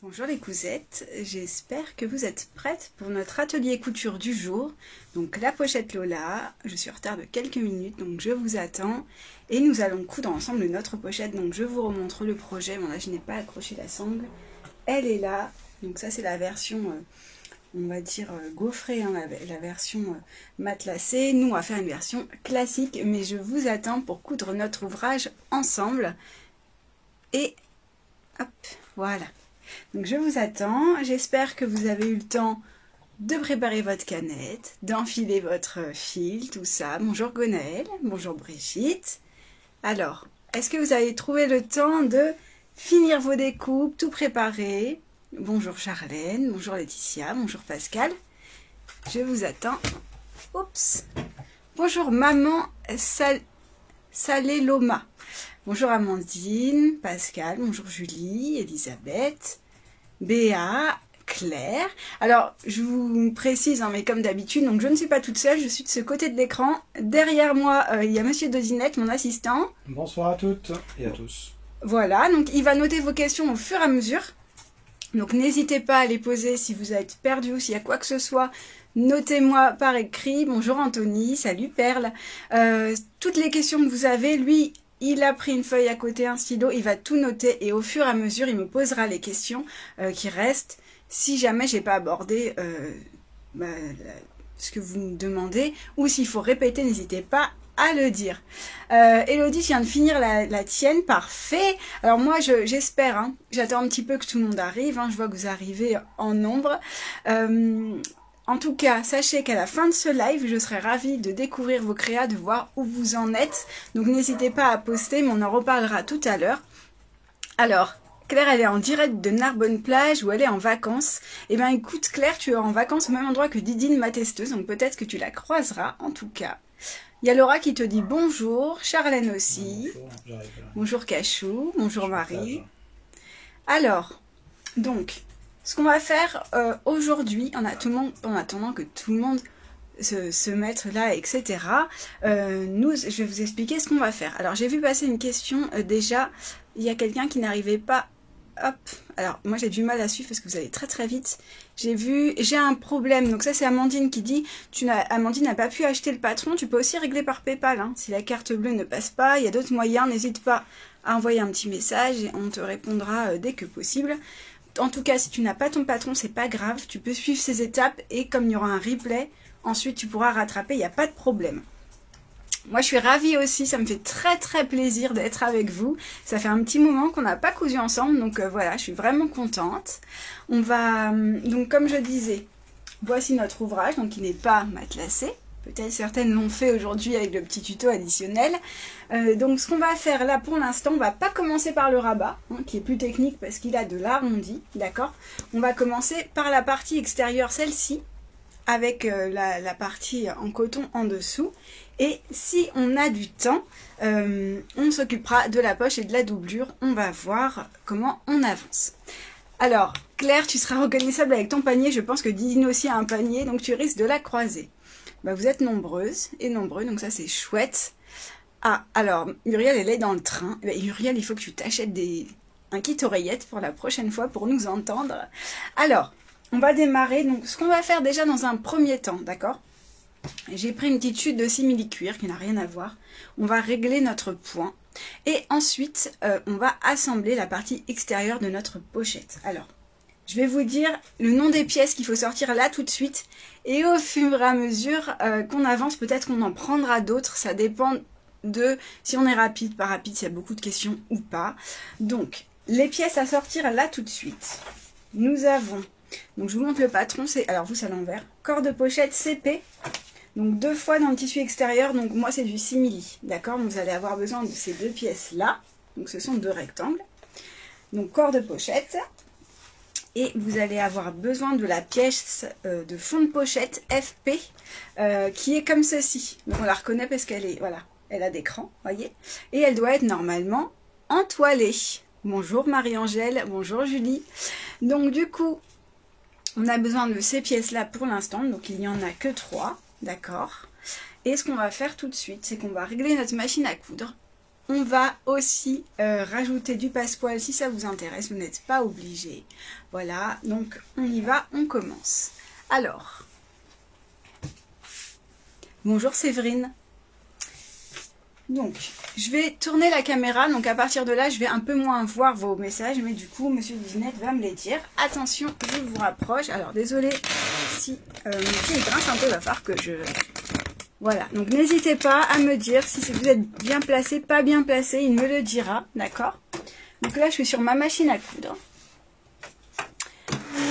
Bonjour les cousettes, j'espère que vous êtes prêtes pour notre atelier couture du jour. Donc la pochette Lola, je suis en retard de quelques minutes donc je vous attends et nous allons coudre ensemble notre pochette. Donc je vous remontre le projet, bon là je n'ai pas accroché la sangle, elle est là. Donc ça c'est la version, euh, on va dire euh, gaufrée, hein, la, version euh, matelassée. Nous on va faire une version classique mais je vous attends pour coudre notre ouvrage ensemble. Et hop, voilà. Donc je vous attends. J'espère que vous avez eu le temps de préparer votre canette, d'enfiler votre fil, tout ça. Bonjour Gonel, bonjour Brigitte. Alors, est-ce que vous avez trouvé le temps de finir vos découpes, tout préparer? Bonjour Charlène, bonjour Laetitia, bonjour Pascal. Je vous attends. Oups. Bonjour maman Sal Saléloma. Bonjour Amandine, Pascal, bonjour Julie, Elisabeth, Béa, Claire. Alors, je vous précise, hein, mais comme d'habitude, donc je ne suis pas toute seule, je suis de ce côté de l'écran. Derrière moi, euh, il y a Monsieur Dozinette, mon assistant. Bonsoir à toutes et à tous. Voilà, donc il va noter vos questions au fur et à mesure. Donc n'hésitez pas à les poser si vous êtes perdu ou s'il y a quoi que ce soit. Notez-moi par écrit. Bonjour Anthony, salut Perle. Euh, toutes les questions que vous avez, lui, il a pris une feuille à côté, un stylo, il va tout noter et au fur et à mesure, il me posera les questions euh, qui restent. Si jamais j'ai pas abordé euh, bah, ce que vous me demandez ou s'il faut répéter, n'hésitez pas à le dire. Euh, Elodie vient de finir la, tienne, parfait. Alors moi, j'espère, hein, j'attends un petit peu que tout le monde arrive. Hein, je vois que vous arrivez en nombre. En tout cas, sachez qu'à la fin de ce live, je serai ravie de découvrir vos créas, de voir où vous en êtes. Donc n'hésitez pas à poster, mais on en reparlera tout à l'heure. Alors, Claire, elle est en direct de Narbonne plage ou elle est en vacances. Eh bien écoute, Claire, tu es en vacances au même endroit que Didine, ma testeuse, donc peut-être que tu la croiseras, en tout cas. Il y a Laura qui te dit bonjour, Charlène aussi. Bonjour, bonjour Cachou, bonjour Marie. Alors, donc, ce qu'on va faire euh, aujourd'hui, en, en, attendant que tout le monde se, mette là, etc., euh, nous, je vais vous expliquer ce qu'on va faire. Alors, j'ai vu passer une question euh, déjà. Il y a quelqu'un qui n'arrivait pas. Hop. Alors, moi, j'ai du mal à suivre parce que vous allez très très vite. J'ai vu, j'ai un problème. Donc ça, c'est Amandine qui dit, tu Amandine n'a pas pu acheter le patron. Tu peux aussi régler par PayPal. Hein. Si la carte bleue ne passe pas, il y a d'autres moyens. N'hésite pas à envoyer un petit message et on te répondra dès que possible en tout cas, si tu n'as pas ton patron, c'est pas grave. Tu peux suivre ces étapes et comme il y aura un replay, ensuite tu pourras rattraper, il n'y a pas de problème. Moi, je suis ravie aussi, ça me fait très très plaisir d'être avec vous. Ça fait un petit moment qu'on n'a pas cousu ensemble, donc euh, voilà, je suis vraiment contente. On va, hum, donc comme je disais, voici notre ouvrage, donc il n'est pas matelassé. Peut-être certaines l'ont fait aujourd'hui avec le petit tuto additionnel. Euh, donc ce qu'on va faire là pour l'instant, on va pas commencer par le rabat, hein, qui est plus technique parce qu'il a de l'arrondi, d'accord? On va commencer par la partie extérieure, celle-ci, avec euh, la, partie en coton en dessous. Et si on a du temps, euh, on s'occupera de la poche et de la doublure. On va voir comment on avance. Alors, Claire, tu seras reconnaissable avec ton panier. Je pense que Didine aussi a un panier, donc tu risques de la croiser. Bah, vous êtes nombreuses et nombreux, donc ça c'est chouette. Ah, alors, Muriel, elle est dans le train. Eh ben, Muriel, il faut que tu t'achètes des... un kit oreillette pour la prochaine fois pour nous entendre. Alors, on va démarrer. Donc, ce qu'on va faire déjà dans un premier temps, d'accord? J'ai pris une petite chute de simili-cuir qui n'a rien à voir. On va régler notre point. Et ensuite, euh, on va assembler la partie extérieure de notre pochette. Alors, je vais vous dire le nom des pièces qu'il faut sortir là tout de suite. Et au fur et à mesure euh, qu'on avance, peut-être qu'on en prendra d'autres. Ça dépend de si on est rapide, pas rapide, s'il y a beaucoup de questions ou pas. Donc, les pièces à sortir là tout de suite. Nous avons, donc je vous montre le patron, c'est, alors vous c'est à l'envers, corps de pochette CP. Donc deux fois dans le tissu extérieur, donc moi c'est du simili, d'accord? Vous allez avoir besoin de ces deux pièces là. Donc ce sont deux rectangles. Donc corps de pochette, et vous allez avoir besoin de la pièce euh, de fond de pochette FP euh, qui est comme ceci. on la reconnaît parce qu'elle est, voilà, elle a d'écran, voyez. Et elle doit être normalement entoilée. Bonjour Marie-Angèle, bonjour Julie. Donc du coup, on a besoin de ces pièces-là pour l'instant, donc il n'y en a que trois, d'accord Et ce qu'on va faire tout de suite, c'est qu'on va régler notre machine à coudre. on va aussi euh, rajouter du passepoil si ça vous intéresse, vous n'êtes pas obligé. Voilà, donc on y va, on commence. Alors, bonjour Séverine. Donc, je vais tourner la caméra, donc à partir de là, je vais un peu moins voir vos messages, mais du coup, Monsieur Disney va me les dire. Attention, je vous rapproche. Alors, désolé si euh, mon pied grince un peu, va falloir que je voilà, donc n'hésitez pas à me dire si vous êtes bien placé, pas bien placé, il me le dira, d'accord? Donc là, je suis sur ma machine à coudre.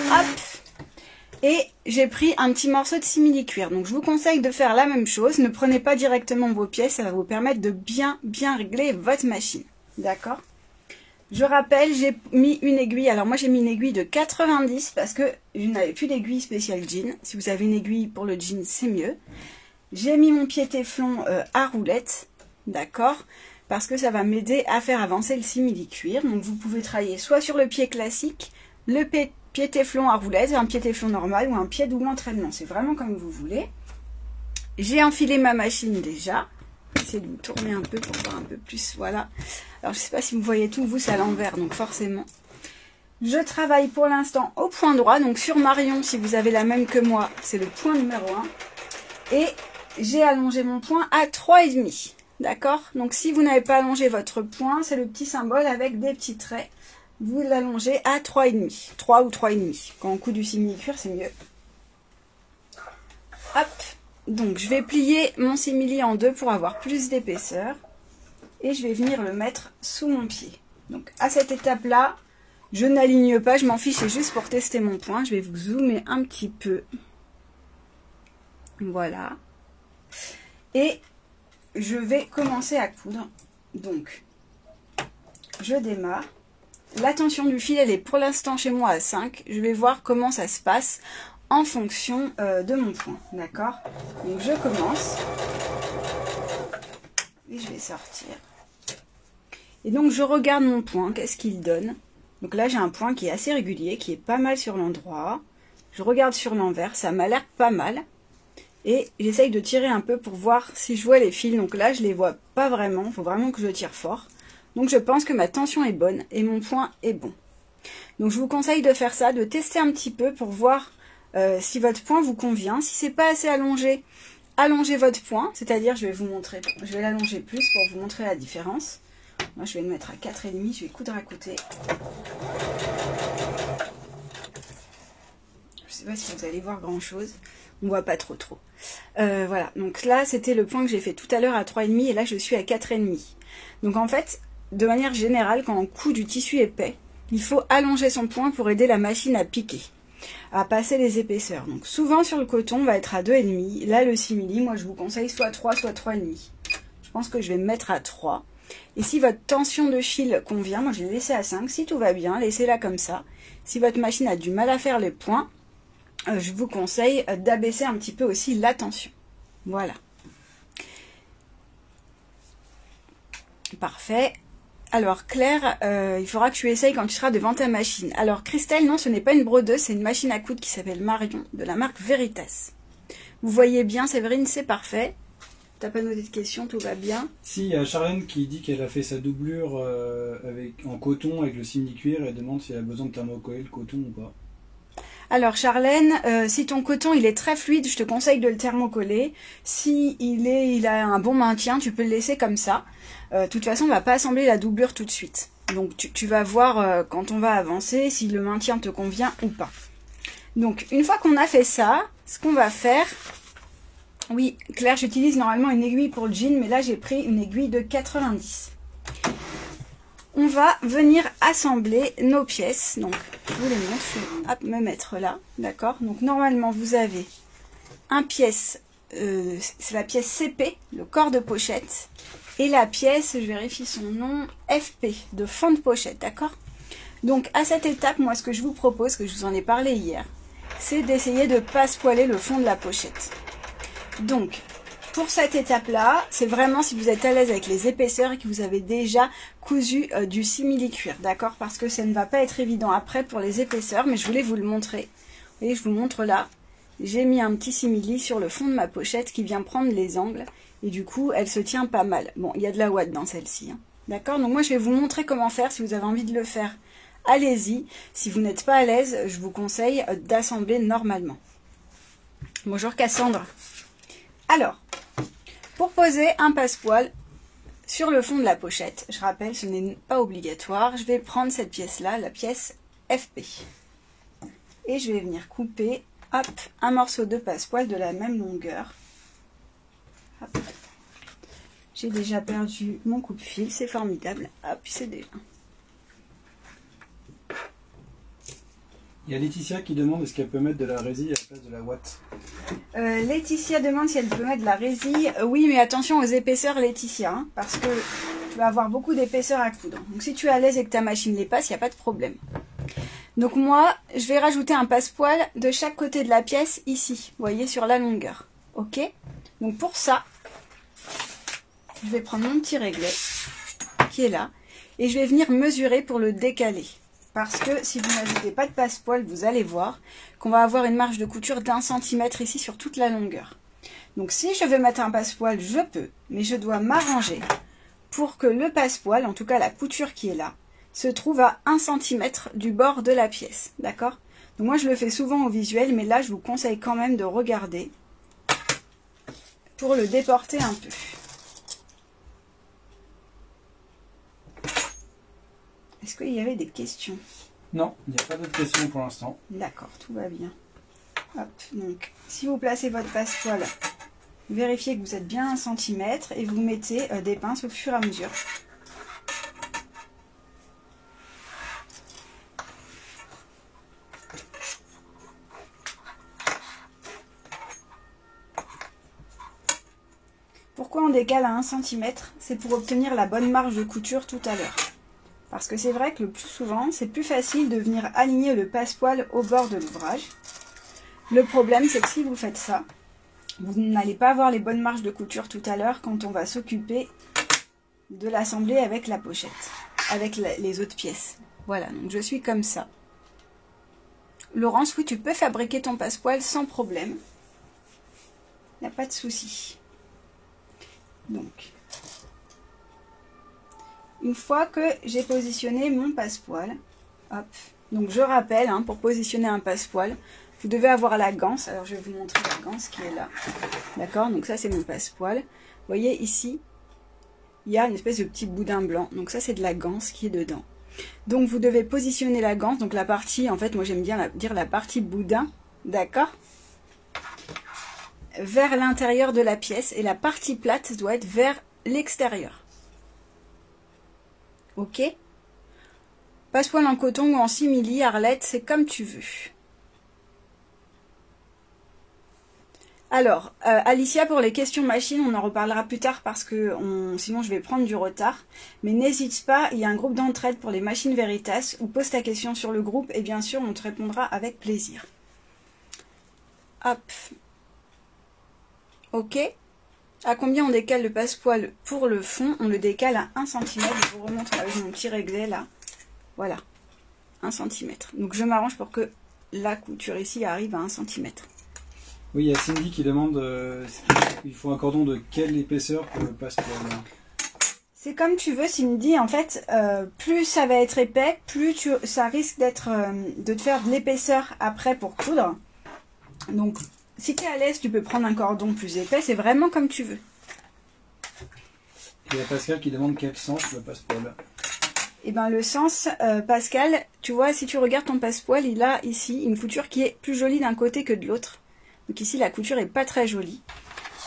Hop Et j'ai pris un petit morceau de simili-cuir. Donc je vous conseille de faire la même chose. Ne prenez pas directement vos pièces, ça va vous permettre de bien, bien régler votre machine. D'accord? Je rappelle, j'ai mis une aiguille. Alors moi j'ai mis une aiguille de 90 parce que je n'avais plus d'aiguille spéciale jean. Si vous avez une aiguille pour le jean, c'est mieux. J'ai mis mon pied téflon euh, à roulette, d'accord? Parce que ça va m'aider à faire avancer le simili-cuir. Donc vous pouvez travailler soit sur le pied classique, le pied, téflon à roulette, un pied téflon normal ou un pied double entraînement. C'est vraiment comme vous voulez. J'ai enfilé ma machine déjà. J'essaie de vous tourner un peu pour voir un peu plus. Voilà. Alors je ne sais pas si vous voyez tout, vous c'est à l'envers, donc forcément. Je travaille pour l'instant au point droit, donc sur Marion, si vous avez la même que moi, c'est le point numéro 1. Et j'ai allongé mon point à 3,5. D'accord? Donc si vous n'avez pas allongé votre point, c'est le petit symbole avec des petits traits. Vous l'allongez à 3,5. 3 ou 3,5. Quand on coud du simili-cuir, c'est mieux. Hop Donc je vais plier mon simili en deux pour avoir plus d'épaisseur. Et je vais venir le mettre sous mon pied. Donc à cette étape-là, je n'aligne pas, je m'en fiche, c'est juste pour tester mon point. Je vais vous zoomer un petit peu. Voilà. Et je vais commencer à coudre. Donc, je démarre. La tension du fil, elle est pour l'instant chez moi à 5. Je vais voir comment ça se passe en fonction euh, de mon point. D'accord? Donc, je commence. Et je vais sortir. Et donc, je regarde mon point. Qu'est-ce qu'il donne? Donc là, j'ai un point qui est assez régulier, qui est pas mal sur l'endroit. Je regarde sur l'envers. Ça m'a l'air pas mal. Et j'essaye de tirer un peu pour voir si je vois les fils. Donc là, je les vois pas vraiment. Il faut vraiment que je tire fort. Donc je pense que ma tension est bonne et mon point est bon. Donc je vous conseille de faire ça, de tester un petit peu pour voir euh, si votre point vous convient. Si c'est pas assez allongé, allongez votre point. C'est-à-dire, je vais vous montrer, je vais l'allonger plus pour vous montrer la différence. Moi, je vais le mettre à 4,5. Je vais coudre à côté. Je sais pas si vous allez voir grand-chose on voit pas trop trop. Euh, voilà, donc là c'était le point que j'ai fait tout à l'heure à 3,5 et là je suis à 4,5. Donc en fait, de manière générale, quand on coud du tissu épais, il faut allonger son point pour aider la machine à piquer, à passer les épaisseurs. Donc souvent sur le coton, on va être à 2,5. Là le simili, moi je vous conseille soit 3, soit 3,5. Je pense que je vais me mettre à 3. Et si votre tension de fil convient, moi je vais laisser à 5. Si tout va bien, laissez-la comme ça. Si votre machine a du mal à faire les points, euh, je vous conseille d'abaisser un petit peu aussi la tension. Voilà. Parfait. Alors Claire, euh, il faudra que tu essayes quand tu seras devant ta machine. Alors Christelle, non, ce n'est pas une brodeuse, c'est une machine à coudre qui s'appelle Marion, de la marque Veritas. Vous voyez bien, Séverine, c'est parfait. T'as pas noté de questions, tout va bien. Si, il y a Charlène qui dit qu'elle a fait sa doublure euh, avec, en coton avec le simili-cuir. Elle demande si elle a besoin de thermocoller le coton ou pas. Alors Charlène, euh, si ton coton il est très fluide, je te conseille de le thermocoller. Si il est, il a un bon maintien, tu peux le laisser comme ça. Euh, de toute façon, on va pas assembler la doublure tout de suite. Donc tu, vas voir euh, quand on va avancer si le maintien te convient ou pas. Donc une fois qu'on a fait ça, ce qu'on va faire, oui Claire, j'utilise normalement une aiguille pour le jean, mais là j'ai pris une aiguille de 90 on va venir assembler nos pièces. Donc, je vous les montre. Me mettre là. D'accord Donc, normalement, vous avez un pièce, euh, c'est la pièce CP, le corps de pochette. Et la pièce, je vérifie son nom, FP, de fond de pochette. D'accord? Donc, à cette étape, moi, ce que je vous propose, que je vous en ai parlé hier, c'est d'essayer de ne pas spoiler le fond de la pochette. Donc, pour cette étape-là, c'est vraiment si vous êtes à l'aise avec les épaisseurs et que vous avez déjà cousu euh, du simili-cuir, d'accord? Parce que ça ne va pas être évident après pour les épaisseurs, mais je voulais vous le montrer. Vous voyez, je vous montre là. J'ai mis un petit simili sur le fond de ma pochette qui vient prendre les angles. Et du coup, elle se tient pas mal. Bon, il y a de la ouate dans celle-ci. Hein. D'accord? Donc moi, je vais vous montrer comment faire si vous avez envie de le faire. Allez-y. Si vous n'êtes pas à l'aise, je vous conseille d'assembler normalement. Bonjour Cassandre. Alors, pour poser un passepoil sur le fond de la pochette, je rappelle, ce n'est pas obligatoire, je vais prendre cette pièce-là, la pièce FP. Et je vais venir couper un morceau de passepoil de la même longueur. J'ai déjà perdu mon coupe-fil, c'est formidable. Hop, c'est déjà. Il y a Laetitia qui demande est-ce qu'elle peut mettre de la résille à la place de la ouate. Euh, Laetitia demande si elle peut mettre de la résille. Euh, oui, mais attention aux épaisseurs, Laetitia, hein, parce que tu vas avoir beaucoup d'épaisseur à coudre. Donc si tu es à l'aise et que ta machine les passe, il n'y a pas de problème. Donc moi, je vais rajouter un passepoil de chaque côté de la pièce ici, vous voyez, sur la longueur. Ok? Donc pour ça, je vais prendre mon petit réglet qui est là et je vais venir mesurer pour le décaler. Parce que si vous n'ajoutez pas de passepoil, vous allez voir qu'on va avoir une marge de couture d'un centimètre ici sur toute la longueur. Donc si je veux mettre un passepoil, je peux, mais je dois m'arranger pour que le passepoil, en tout cas la couture qui est là, se trouve à 1 cm du bord de la pièce. D'accord? Donc moi je le fais souvent au visuel, mais là je vous conseille quand même de regarder pour le déporter un peu. Est-ce qu'il y avait des questions? Non, il n'y a pas d'autres questions pour l'instant. D'accord, tout va bien. Hop, donc si vous placez votre passepoil, vérifiez que vous êtes bien 1 cm et vous mettez euh, des pinces au fur et à mesure. Pourquoi on décale à 1 cm C'est pour obtenir la bonne marge de couture tout à l'heure. Parce que c'est vrai que le plus souvent, c'est plus facile de venir aligner le passepoil au bord de l'ouvrage. Le problème, c'est que si vous faites ça, vous n'allez pas avoir les bonnes marges de couture tout à l'heure quand on va s'occuper de l'assembler avec la pochette, avec les autres pièces. Voilà, donc je suis comme ça. Laurence, oui, tu peux fabriquer ton passepoil sans problème. Il n'y a pas de souci. Donc, une fois que j'ai positionné mon passepoil, hop, donc je rappelle, hein, pour positionner un passepoil, vous devez avoir la ganse. Alors je vais vous montrer la ganse qui est là. D'accord? Donc ça c'est mon passepoil. Vous voyez ici, il y a une espèce de petit boudin blanc. Donc ça c'est de la ganse qui est dedans. Donc vous devez positionner la ganse, donc la partie, en fait moi j'aime bien dire la partie boudin, d'accord? Vers l'intérieur de la pièce et la partie plate doit être vers l'extérieur. Ok Passepoil en coton ou en simili, Arlette, c'est comme tu veux. Alors, euh, Alicia, pour les questions machines, on en reparlera plus tard parce que sinon je vais prendre du retard. Mais n'hésite pas, il y a un groupe d'entraide pour les machines Veritas ou pose ta question sur le groupe et bien sûr on te répondra avec plaisir. Hop, Ok. À combien on décale le passepoil pour le fond On le décale à 1 cm. Je vous remontre avec mon petit réglet là. Voilà. 1 cm. Donc je m'arrange pour que la couture ici arrive à 1 cm. Oui, il y a Cindy qui demande euh, il faut un cordon de quelle épaisseur pour le passepoil C'est comme tu veux, Cindy. En fait, euh, plus ça va être épais, plus tu, ça risque d'être euh, de te faire de l'épaisseur après pour coudre. Donc si tu es à l'aise, tu peux prendre un cordon plus épais, c'est vraiment comme tu veux. Il y a Pascal qui demande quel sens le passepoil. Eh bien, le sens, euh, Pascal, tu vois, si tu regardes ton passepoil, il a ici une couture qui est plus jolie d'un côté que de l'autre. Donc ici, la couture est pas très jolie.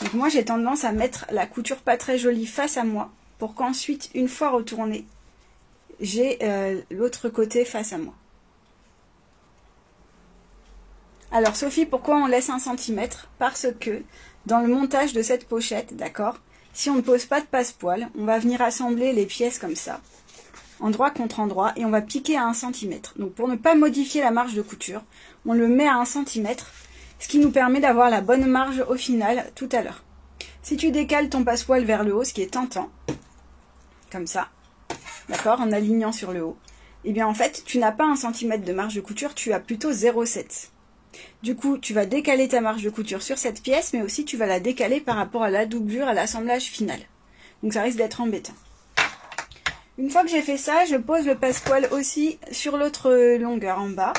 Donc moi, j'ai tendance à mettre la couture pas très jolie face à moi pour qu'ensuite, une fois retournée, j'ai euh, l'autre côté face à moi. Alors Sophie, pourquoi on laisse un centimètre? Parce que dans le montage de cette pochette, d'accord, si on ne pose pas de passepoil, on va venir assembler les pièces comme ça, endroit contre endroit, et on va piquer à un centimètre. Donc pour ne pas modifier la marge de couture, on le met à un centimètre, ce qui nous permet d'avoir la bonne marge au final tout à l'heure. Si tu décales ton passepoil vers le haut, ce qui est tentant, comme ça, d'accord, en alignant sur le haut, eh bien en fait, tu n'as pas un centimètre de marge de couture, tu as plutôt 0,7. Du coup, tu vas décaler ta marge de couture sur cette pièce, mais aussi tu vas la décaler par rapport à la doublure, à l'assemblage final. Donc ça risque d'être embêtant. Une fois que j'ai fait ça, je pose le passepoil aussi sur l'autre longueur en bas.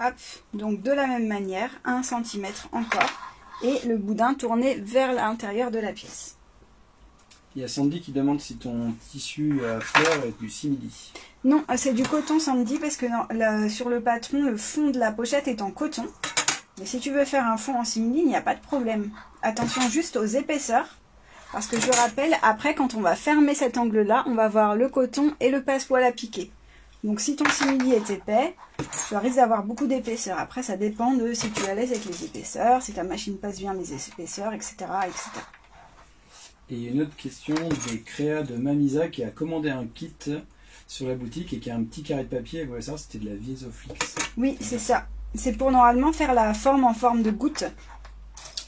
Hop, donc de la même manière, 1 cm encore, et le boudin tourné vers l'intérieur de la pièce. Il y a Sandy qui demande si ton tissu à fleurs est du simili. Non, c'est du coton Sandy parce que sur le patron, le fond de la pochette est en coton. Mais si tu veux faire un fond en simili, il n'y a pas de problème. Attention juste aux épaisseurs. Parce que je rappelle, après, quand on va fermer cet angle-là, on va voir le coton et le passepoil à piquer. Donc si ton simili est épais, tu risques d'avoir beaucoup d'épaisseur. Après, ça dépend de si tu es à l'aise avec les épaisseurs, si ta machine passe bien les épaisseurs, etc. etc. Et une autre question des créas de Mamisa qui a commandé un kit sur la boutique et qui a un petit carré de papier. Elle voulait savoir c'était de la Visoflix. Oui, c'est ça. C'est pour normalement faire la forme en forme de goutte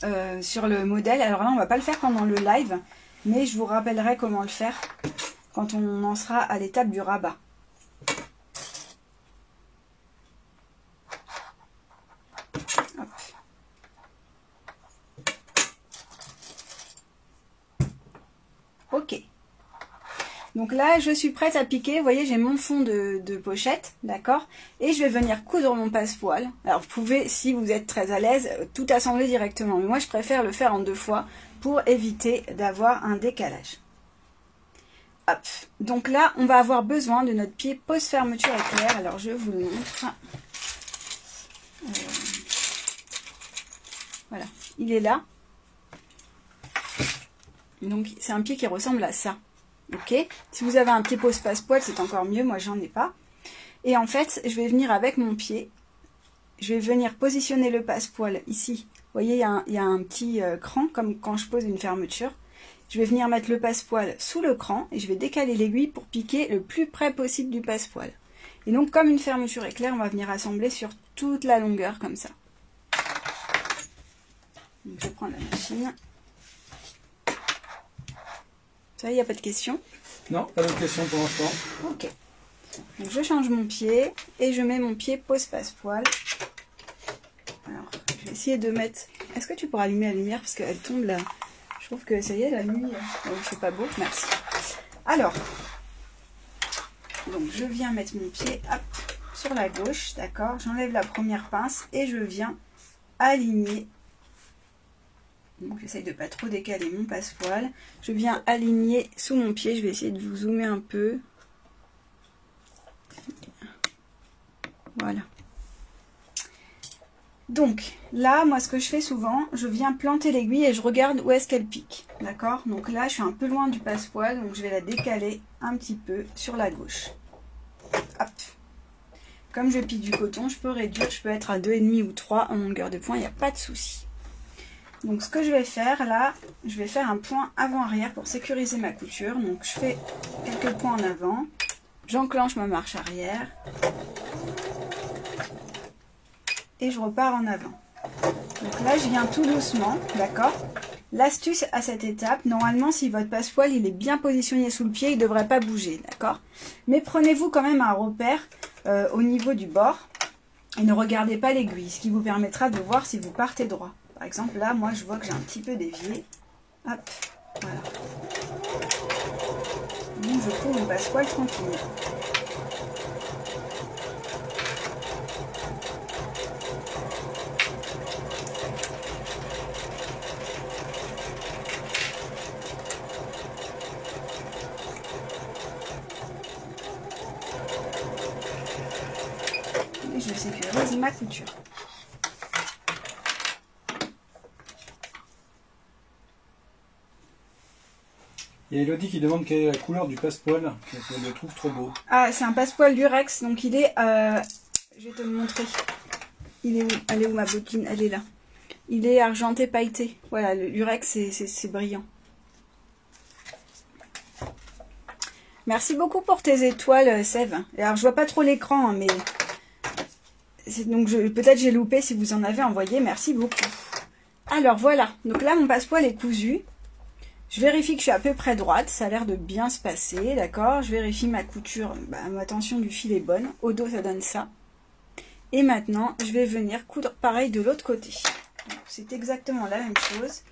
euh, sur le modèle. Alors là, on va pas le faire pendant le live, mais je vous rappellerai comment le faire quand on en sera à l'étape du rabat. Ok. Donc là, je suis prête à piquer. Vous voyez, j'ai mon fond de, pochette, d'accord? Et je vais venir coudre mon passepoil. Alors, vous pouvez, si vous êtes très à l'aise, tout assembler directement. Mais moi, je préfère le faire en deux fois pour éviter d'avoir un décalage. Hop. Donc là, on va avoir besoin de notre pied pose-fermeture éclair. Alors, je vous le montre. Euh, voilà, il est là. Donc c'est un pied qui ressemble à ça. Ok Si vous avez un pied pose passe-poil, c'est encore mieux. Moi, j'en ai pas. Et en fait, je vais venir avec mon pied. Je vais venir positionner le passepoil ici. Vous voyez, il y, a un, petit euh, cran, comme quand je pose une fermeture. Je vais venir mettre le passepoil sous le cran et je vais décaler l'aiguille pour piquer le plus près possible du passepoil. Et donc, comme une fermeture éclair, on va venir assembler sur toute la longueur comme ça. je prends la machine. Ça, il n'y a pas de questions Non, pas de questions pour l'instant. Ok. Donc je change mon pied et je mets mon pied pose passe-poil. Alors, je vais essayer de mettre... Est-ce que tu pourras allumer la lumière? Parce qu'elle tombe là Je trouve que ça y est, la nuit, euh, c'est pas beau. Merci. Alors, donc je viens mettre mon pied sur la gauche, d'accord? J'enlève la première pince et je viens aligner donc j'essaye de pas trop décaler mon passepoil. Je viens aligner sous mon pied. Je vais essayer de vous zoomer un peu. Voilà. Donc là, moi ce que je fais souvent, je viens planter l'aiguille et je regarde où est-ce qu'elle pique. D'accord? Donc là, je suis un peu loin du passepoil, donc je vais la décaler un petit peu sur la gauche. Hop. Comme je pique du coton, je peux réduire, je peux être à 2,5 ou 3 en longueur de point, il n'y a pas de souci. Donc ce que je vais faire là, je vais faire un point avant-arrière pour sécuriser ma couture. Donc je fais quelques points en avant, j'enclenche ma marche arrière et je repars en avant. Donc là je viens tout doucement, d'accord? L'astuce à cette étape, normalement si votre passepoil il est bien positionné sous le pied, il ne devrait pas bouger, d'accord? Mais prenez-vous quand même un repère euh, au niveau du bord et ne regardez pas l'aiguille, ce qui vous permettra de voir si vous partez droit. Par exemple, là, moi, je vois que j'ai un petit peu dévié. Hop, voilà. Donc, je trouve mon passepoil tranquille. Et je sécurise ma couture. Il y a Elodie qui demande quelle est la couleur du passepoil, qu'elle le trouve trop beau. Ah, c'est un passepoil Durex, donc il est... Euh, je vais te le montrer. Il est où? Elle est où ma bottine? Elle est là. Il est argenté pailleté. Voilà, le Durex, c'est brillant. Merci beaucoup pour tes étoiles, Sève. Alors, je vois pas trop l'écran, hein, mais... Donc, peut-être j'ai loupé si vous en avez envoyé. Merci beaucoup. Alors, voilà. Donc là, mon passepoil est cousu. Je vérifie que je suis à peu près droite, ça a l'air de bien se passer, d'accord Je vérifie ma couture, bah, ma tension du fil est bonne. Au dos, ça donne ça. Et maintenant, je vais venir coudre pareil de l'autre côté. C'est exactement la même chose.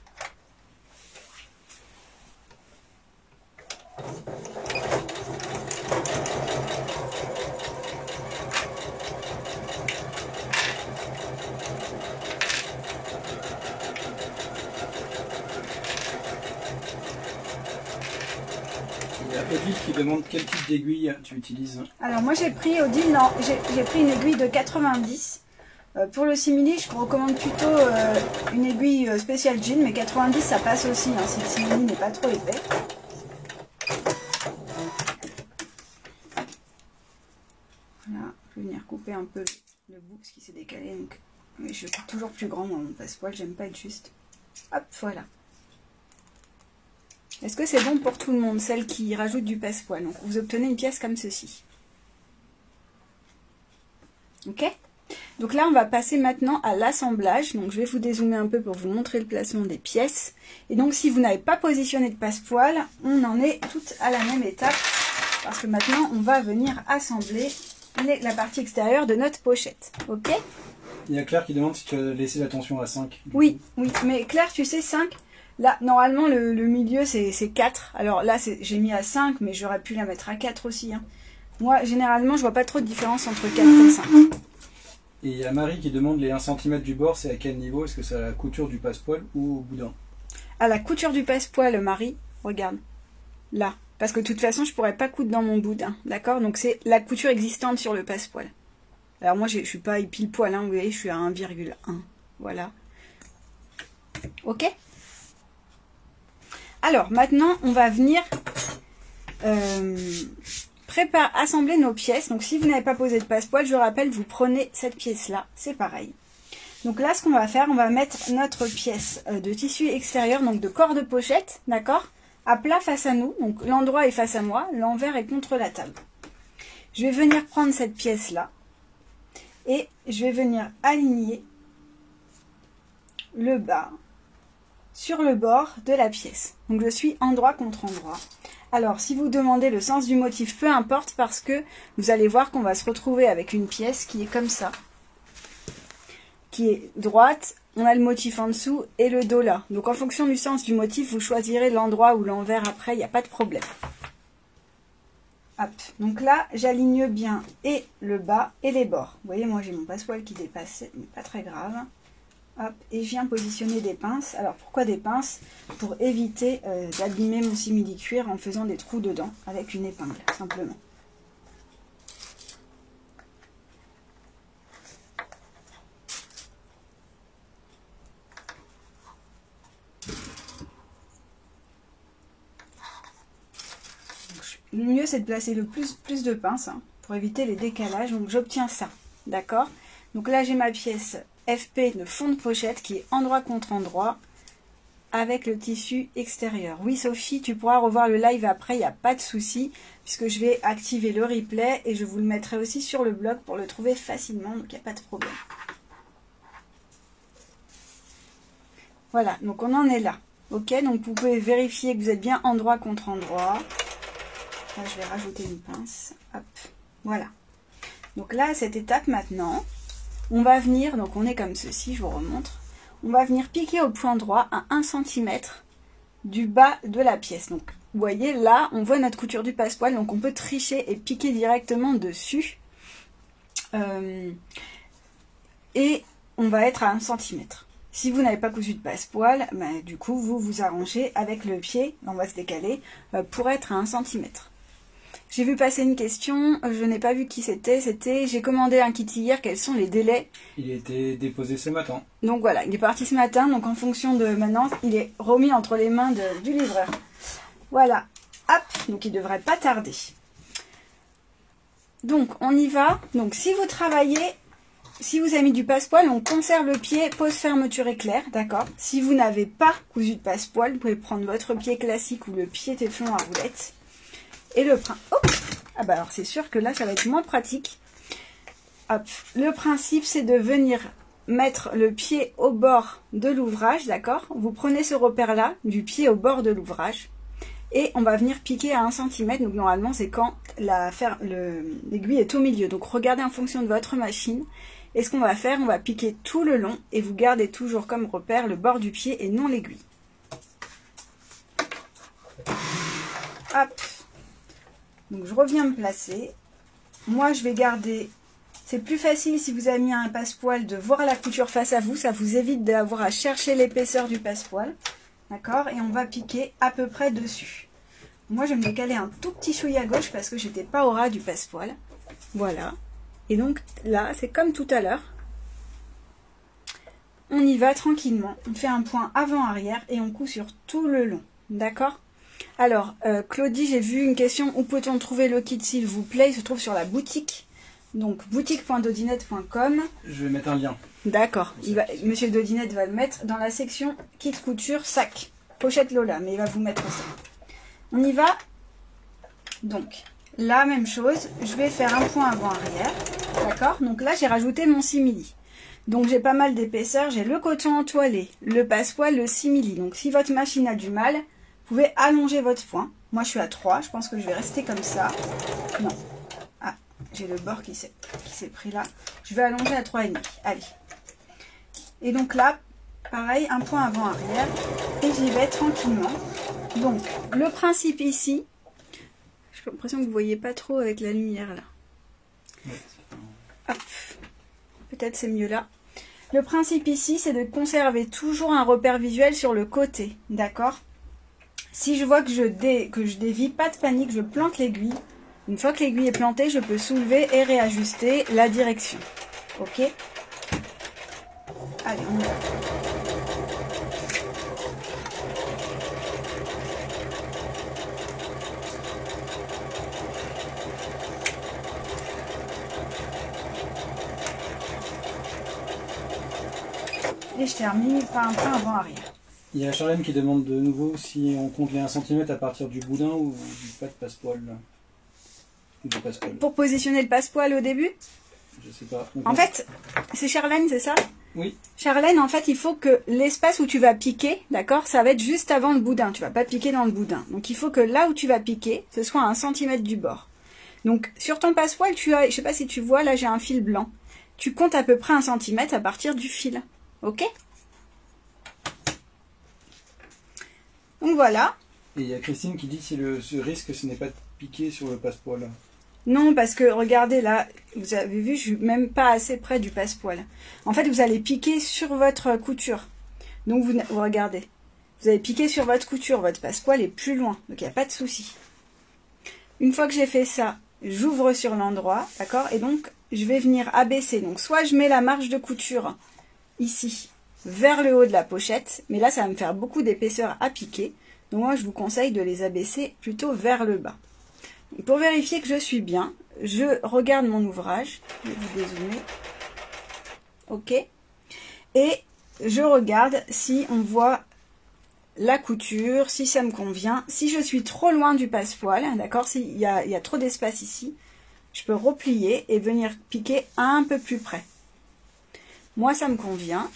Qui demande quel type d'aiguille tu utilises. Alors moi j'ai pris Odile, non, j'ai pris une aiguille de 90. Euh, pour le simili, je recommande plutôt euh, une aiguille euh, spéciale jean, mais 90 ça passe aussi hein, si le simili n'est pas trop épais. Voilà, je vais venir couper un peu le bout parce qu'il s'est décalé. Donc... Mais je coupe toujours plus grand dans mon passepoil, j'aime pas être juste. Hop, voilà. Est-ce que c'est bon pour tout le monde, celle qui rajoute du passepoil Donc vous obtenez une pièce comme ceci. Ok? Donc là, on va passer maintenant à l'assemblage. Donc je vais vous dézoomer un peu pour vous montrer le placement des pièces. Et donc si vous n'avez pas positionné de passepoil, on en est toutes à la même étape. Parce que maintenant, on va venir assembler la partie extérieure de notre pochette. Ok? Il y a Claire qui demande si tu as laissé la tension à 5. Oui, oui. Mais Claire, tu sais, 5, Là, normalement, le, milieu, c'est 4. Alors là, j'ai mis à 5, mais j'aurais pu la mettre à 4 aussi. Hein. Moi, généralement, je vois pas trop de différence entre 4 et 5. Et il y a Marie qui demande les 1 cm du bord, c'est à quel niveau? Est-ce que c'est à la couture du passepoil ou au boudin? À la couture du passepoil, Marie, regarde. Là. Parce que de toute façon, je pourrais pas coudre dans mon boudin. D'accord? Donc c'est la couture existante sur le passepoil. Alors moi, je suis pas pile poil, hein, vous voyez, je suis à 1,1. Voilà. Ok? Alors, maintenant, on va venir euh, préparer, assembler nos pièces. Donc, si vous n'avez pas posé de passepoil, je rappelle, vous prenez cette pièce-là. C'est pareil. Donc là, ce qu'on va faire, on va mettre notre pièce euh, de tissu extérieur, donc de corps de pochette, d'accord À plat face à nous. Donc, l'endroit est face à moi, l'envers est contre la table. Je vais venir prendre cette pièce-là et je vais venir aligner le bas sur le bord de la pièce. Donc je suis endroit contre endroit. Alors si vous demandez le sens du motif, peu importe parce que vous allez voir qu'on va se retrouver avec une pièce qui est comme ça. Qui est droite, on a le motif en dessous et le dos là. Donc en fonction du sens du motif, vous choisirez l'endroit ou l'envers après, il n'y a pas de problème. Hop. Donc là, j'aligne bien et le bas et les bords. Vous voyez, moi j'ai mon passepoil qui dépasse, mais pas très grave et je viens positionner des pinces. Alors pourquoi des pinces? Pour éviter euh, d'abîmer mon simili-cuir en faisant des trous dedans avec une épingle, simplement. le mieux c'est de placer le plus, de pinces hein, pour éviter les décalages. Donc j'obtiens ça, d'accord? Donc là j'ai ma pièce FP de fond de pochette qui est endroit contre endroit avec le tissu extérieur. Oui Sophie, tu pourras revoir le live après, il n'y a pas de souci, puisque je vais activer le replay et je vous le mettrai aussi sur le blog pour le trouver facilement, donc il n'y a pas de problème. Voilà, donc on en est là. Ok, donc vous pouvez vérifier que vous êtes bien endroit contre endroit. Là, je vais rajouter une pince. Hop, voilà. Donc là, cette étape maintenant, on va venir, donc on est comme ceci, je vous remontre. On va venir piquer au point droit à 1 cm du bas de la pièce. Donc vous voyez là, on voit notre couture du passepoil, donc on peut tricher et piquer directement dessus. Euh, et on va être à 1 cm. Si vous n'avez pas cousu de passepoil, ben, du coup vous vous arrangez avec le pied, on va se décaler, euh, pour être à 1 cm. J'ai vu passer une question, je n'ai pas vu qui c'était. C'était j'ai commandé un kit hier, quels sont les délais? Il a été déposé ce matin. Donc voilà, il est parti ce matin, donc en fonction de maintenant, il est remis entre les mains du livreur. Voilà, hop, donc il devrait pas tarder. Donc on y va. Donc si vous travaillez, si vous avez mis du passepoil, on conserve le pied, pose fermeture éclair, d'accord? Si vous n'avez pas cousu de passepoil, vous pouvez prendre votre pied classique ou le pied téflon à roulette et le principe... Ah bah alors c'est sûr que là, ça va être moins pratique. Hop. Le principe, c'est de venir mettre le pied au bord de l'ouvrage, d'accord? Vous prenez ce repère-là, du pied au bord de l'ouvrage. Et on va venir piquer à 1 cm. Donc normalement, c'est quand l'aiguille est au milieu. Donc regardez en fonction de votre machine. Et ce qu'on va faire, on va piquer tout le long. Et vous gardez toujours comme repère le bord du pied et non l'aiguille. Hop. Donc je reviens me placer. Moi, je vais garder... C'est plus facile si vous avez mis un passepoil de voir la couture face à vous. Ça vous évite d'avoir à chercher l'épaisseur du passepoil. D'accord? Et on va piquer à peu près dessus. Moi, je me décaler un tout petit chouille à gauche parce que j'étais pas au ras du passepoil. Voilà. Et donc là, c'est comme tout à l'heure. On y va tranquillement. On fait un point avant-arrière et on coud sur tout le long. D'accord? Alors, euh, Claudie, j'ai vu une question. Où peut-on trouver le kit, s'il vous plaît? Il se trouve sur la boutique. Donc, boutique.dodinette.com. Je vais mettre un lien. D'accord. Monsieur Dodinette va le mettre dans la section kit couture sac. Pochette Lola, mais il va vous mettre ça. On y va? Donc, la même chose. Je vais faire un point avant-arrière. D'accord? Donc là, j'ai rajouté mon simili. Donc j'ai pas mal d'épaisseur. J'ai le coton entoilé, le passepoil, le simili. Donc si votre machine a du mal, pouvez allonger votre point. Moi, je suis à 3. Je pense que je vais rester comme ça. Non. Ah, j'ai le bord qui s'est pris là. Je vais allonger à 3,5. Allez. Et donc là, pareil, un point avant-arrière. Et j'y vais tranquillement. Donc, le principe ici, j'ai l'impression que vous voyez pas trop avec la lumière là. Peut-être c'est mieux là. Le principe ici, c'est de conserver toujours un repère visuel sur le côté. D'accord? Si je vois que je, dé, que je dévie, pas de panique, je plante l'aiguille. Une fois que l'aiguille est plantée, je peux soulever et réajuster la direction. Ok? Allez, on y va. Et je termine par un point avant-arrière. Il y a Charlène qui demande de nouveau si on compte les 1 cm à partir du boudin ou du pas de passepoil. Pour positionner le passepoil au début Je sais pas. En fait, c'est Charlène, c'est ça Oui. Charlène, en fait, il faut que l'espace où tu vas piquer, d'accord, ça va être juste avant le boudin. Tu vas pas piquer dans le boudin. Donc il faut que là où tu vas piquer, ce soit à 1 cm du bord. Donc sur ton passepoil, tu as, je sais pas si tu vois, là j'ai un fil blanc. Tu comptes à peu près 1 cm à partir du fil. Ok? Donc voilà. Et il y a Christine qui dit si le risque ce n'est pas de piquer sur le passepoil. Non, parce que regardez là, vous avez vu, je suis même pas assez près du passepoil. En fait, vous allez piquer sur votre couture. Donc vous, vous regardez. Vous allez piquer sur votre couture, votre passepoil est plus loin, donc il n'y a pas de souci. Une fois que j'ai fait ça, j'ouvre sur l'endroit, d'accord? Et donc, je vais venir abaisser. Donc soit je mets la marge de couture ici, vers le haut de la pochette, mais là ça va me faire beaucoup d'épaisseur à piquer, donc moi je vous conseille de les abaisser plutôt vers le bas. pour vérifier que je suis bien, je regarde mon ouvrage, je vais vous dézoomer, ok, et je regarde si on voit la couture, si ça me convient, si je suis trop loin du passepoil, d'accord, s'il y a trop d'espace ici, je peux replier et venir piquer un peu plus près. Moi, ça me convient.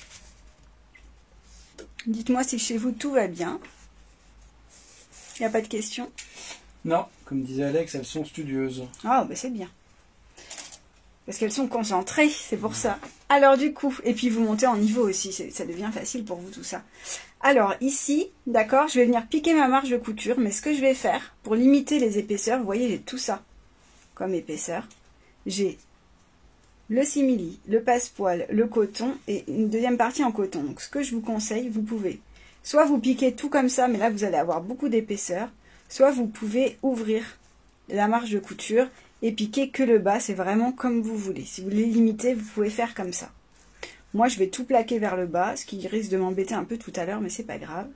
Dites-moi si chez vous tout va bien. Il n'y a pas de questions? Non, comme disait Alex, elles sont studieuses. Ah, ben c'est bien. Parce qu'elles sont concentrées, c'est pour ça. Alors du coup, et puis vous montez en niveau aussi, ça devient facile pour vous tout ça. Alors ici, d'accord, je vais venir piquer ma marge de couture, mais ce que je vais faire, pour limiter les épaisseurs, vous voyez, j'ai tout ça comme épaisseur. J'ai le simili, le passepoil, le coton et une deuxième partie en coton. Donc ce que je vous conseille, vous pouvez soit vous piquer tout comme ça, mais là vous allez avoir beaucoup d'épaisseur, soit vous pouvez ouvrir la marge de couture et piquer que le bas, c'est vraiment comme vous voulez. Si vous voulez limiter, vous pouvez faire comme ça. Moi je vais tout plaquer vers le bas, ce qui risque de m'embêter un peu tout à l'heure, mais c'est pas grave.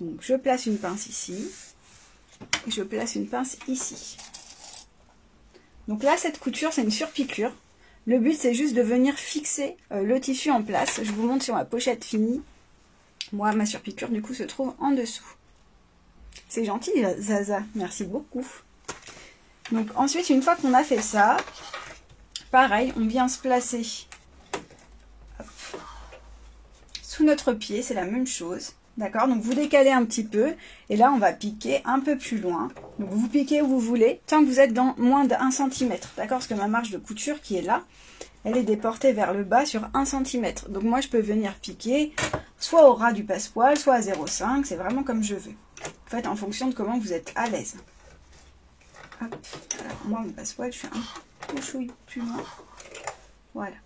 Donc je place une pince ici, et je place une pince ici. Donc là, cette couture, c'est une surpiqûre. Le but, c'est juste de venir fixer euh, le tissu en place. Je vous montre sur ma pochette finie. Moi, ma surpiqûre, du coup, se trouve en dessous. C'est gentil, Zaza. Merci beaucoup. Donc, ensuite, une fois qu'on a fait ça, pareil, on vient se placer sous notre pied. C'est la même chose. D'accord Donc vous décalez un petit peu. Et là, on va piquer un peu plus loin. Donc vous piquez où vous voulez, tant que vous êtes dans moins d'un centimètre. D'accord Parce que ma marge de couture qui est là, elle est déportée vers le bas sur 1 cm. Donc moi, je peux venir piquer soit au ras du passepoil, soit à 0,5. C'est vraiment comme je veux. En fait, en fonction de comment vous êtes à l'aise. Alors moi, mon passepoil, je suis un peu chouille plus loin. Voilà.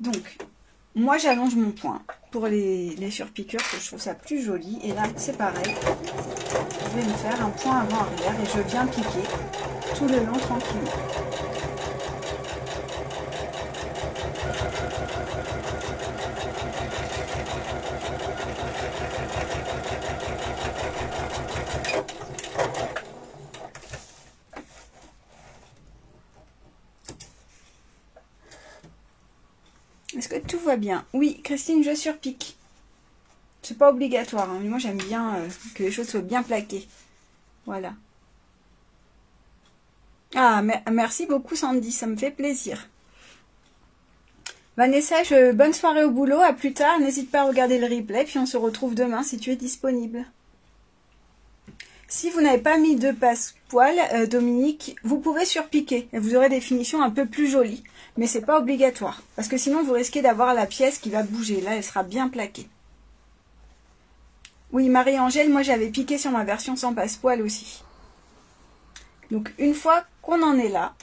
Donc, moi, j'allonge mon point pour les, les que je trouve ça plus joli. Et là, c'est pareil. Je vais me faire un point avant-arrière et je viens piquer tout le long tranquillement. Bien Oui, Christine, je surpique. C'est pas obligatoire. Hein, moi, j'aime bien euh, que les choses soient bien plaquées. Voilà. Ah, merci beaucoup, Sandy. Ça me fait plaisir. Vanessa, bonne soirée au boulot. À plus tard. N'hésite pas à regarder le replay. Puis on se retrouve demain si tu es disponible. Si vous n'avez pas mis de passe-poil, euh, Dominique, vous pouvez surpiquer et vous aurez des finitions un peu plus jolies. Mais c'est pas obligatoire. Parce que sinon, vous risquez d'avoir la pièce qui va bouger. Là, elle sera bien plaquée. Oui, Marie-Angèle, moi j'avais piqué sur ma version sans passe-poil aussi. Donc une fois qu'on en est là,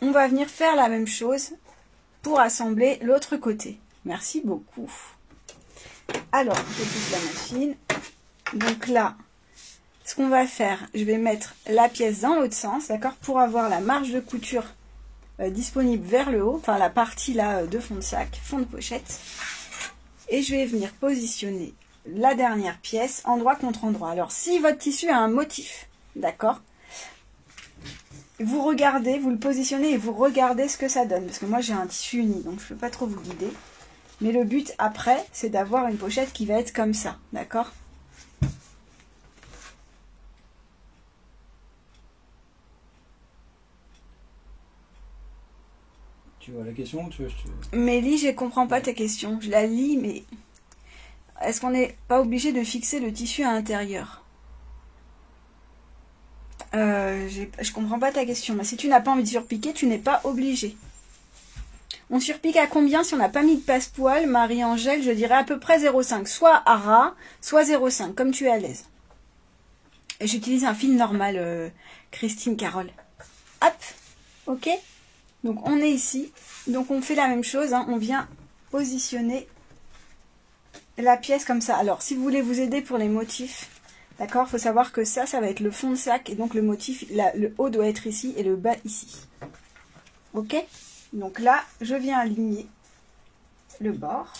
on va venir faire la même chose pour assembler l'autre côté. Merci beaucoup. Alors, je pousse la machine. Donc là, ce qu'on va faire, je vais mettre la pièce dans l'autre sens, d'accord, pour avoir la marge de couture euh, disponible vers le haut, enfin la partie là euh, de fond de sac, fond de pochette. Et je vais venir positionner la dernière pièce endroit contre endroit. Alors si votre tissu a un motif, d'accord, vous regardez, vous le positionnez et vous regardez ce que ça donne. Parce que moi j'ai un tissu uni, donc je ne peux pas trop vous guider. Mais le but après, c'est d'avoir une pochette qui va être comme ça, d'accord? Tu vois tu veux, Mais lis, je comprends pas ta question. Je la lis, mais est-ce qu'on n'est pas obligé de fixer le tissu à l'intérieur? Euh, Je comprends pas ta question. Mais si tu n'as pas envie de surpiquer, tu n'es pas obligé. On surpique à combien si on n'a pas mis de passe-poil Marie-Angèle, je dirais à peu près 0,5. Soit à ras, soit 0,5, comme tu es à l'aise. J'utilise un fil normal, euh, Christine Carole. Hop, ok? Donc on est ici. Donc on fait la même chose. Hein. On vient positionner la pièce comme ça. Alors si vous voulez vous aider pour les motifs, d'accord, il faut savoir que ça, ça va être le fond de sac. Et donc le motif, le haut doit être ici et le bas ici. Ok? Donc là, je viens aligner le bord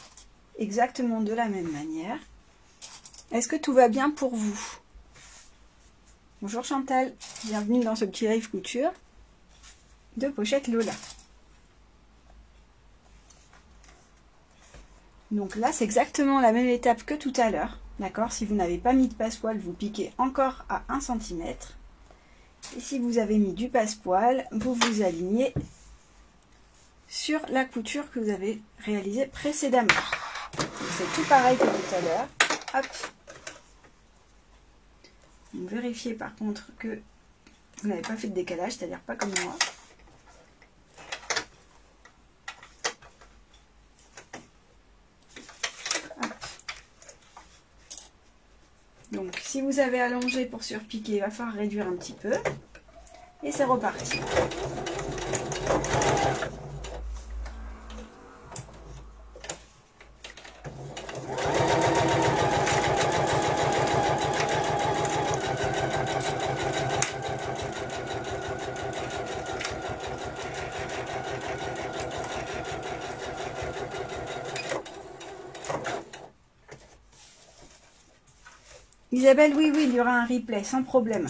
exactement de la même manière. Est-ce que tout va bien pour vous? Bonjour Chantal, bienvenue dans ce petit live couture de pochette Lola. Donc là, c'est exactement la même étape que tout à l'heure. D'accord? Si vous n'avez pas mis de passepoil, vous piquez encore à 1 cm. Et si vous avez mis du passepoil, vous vous alignez sur la couture que vous avez réalisée précédemment. C'est tout pareil que tout à l'heure. Hop. vérifiez par contre que vous n'avez pas fait de décalage, c'est-à-dire pas comme moi. Donc si vous avez allongé pour surpiquer, il va falloir réduire un petit peu. Et c'est reparti. Isabelle, oui, oui, il y aura un replay, sans problème.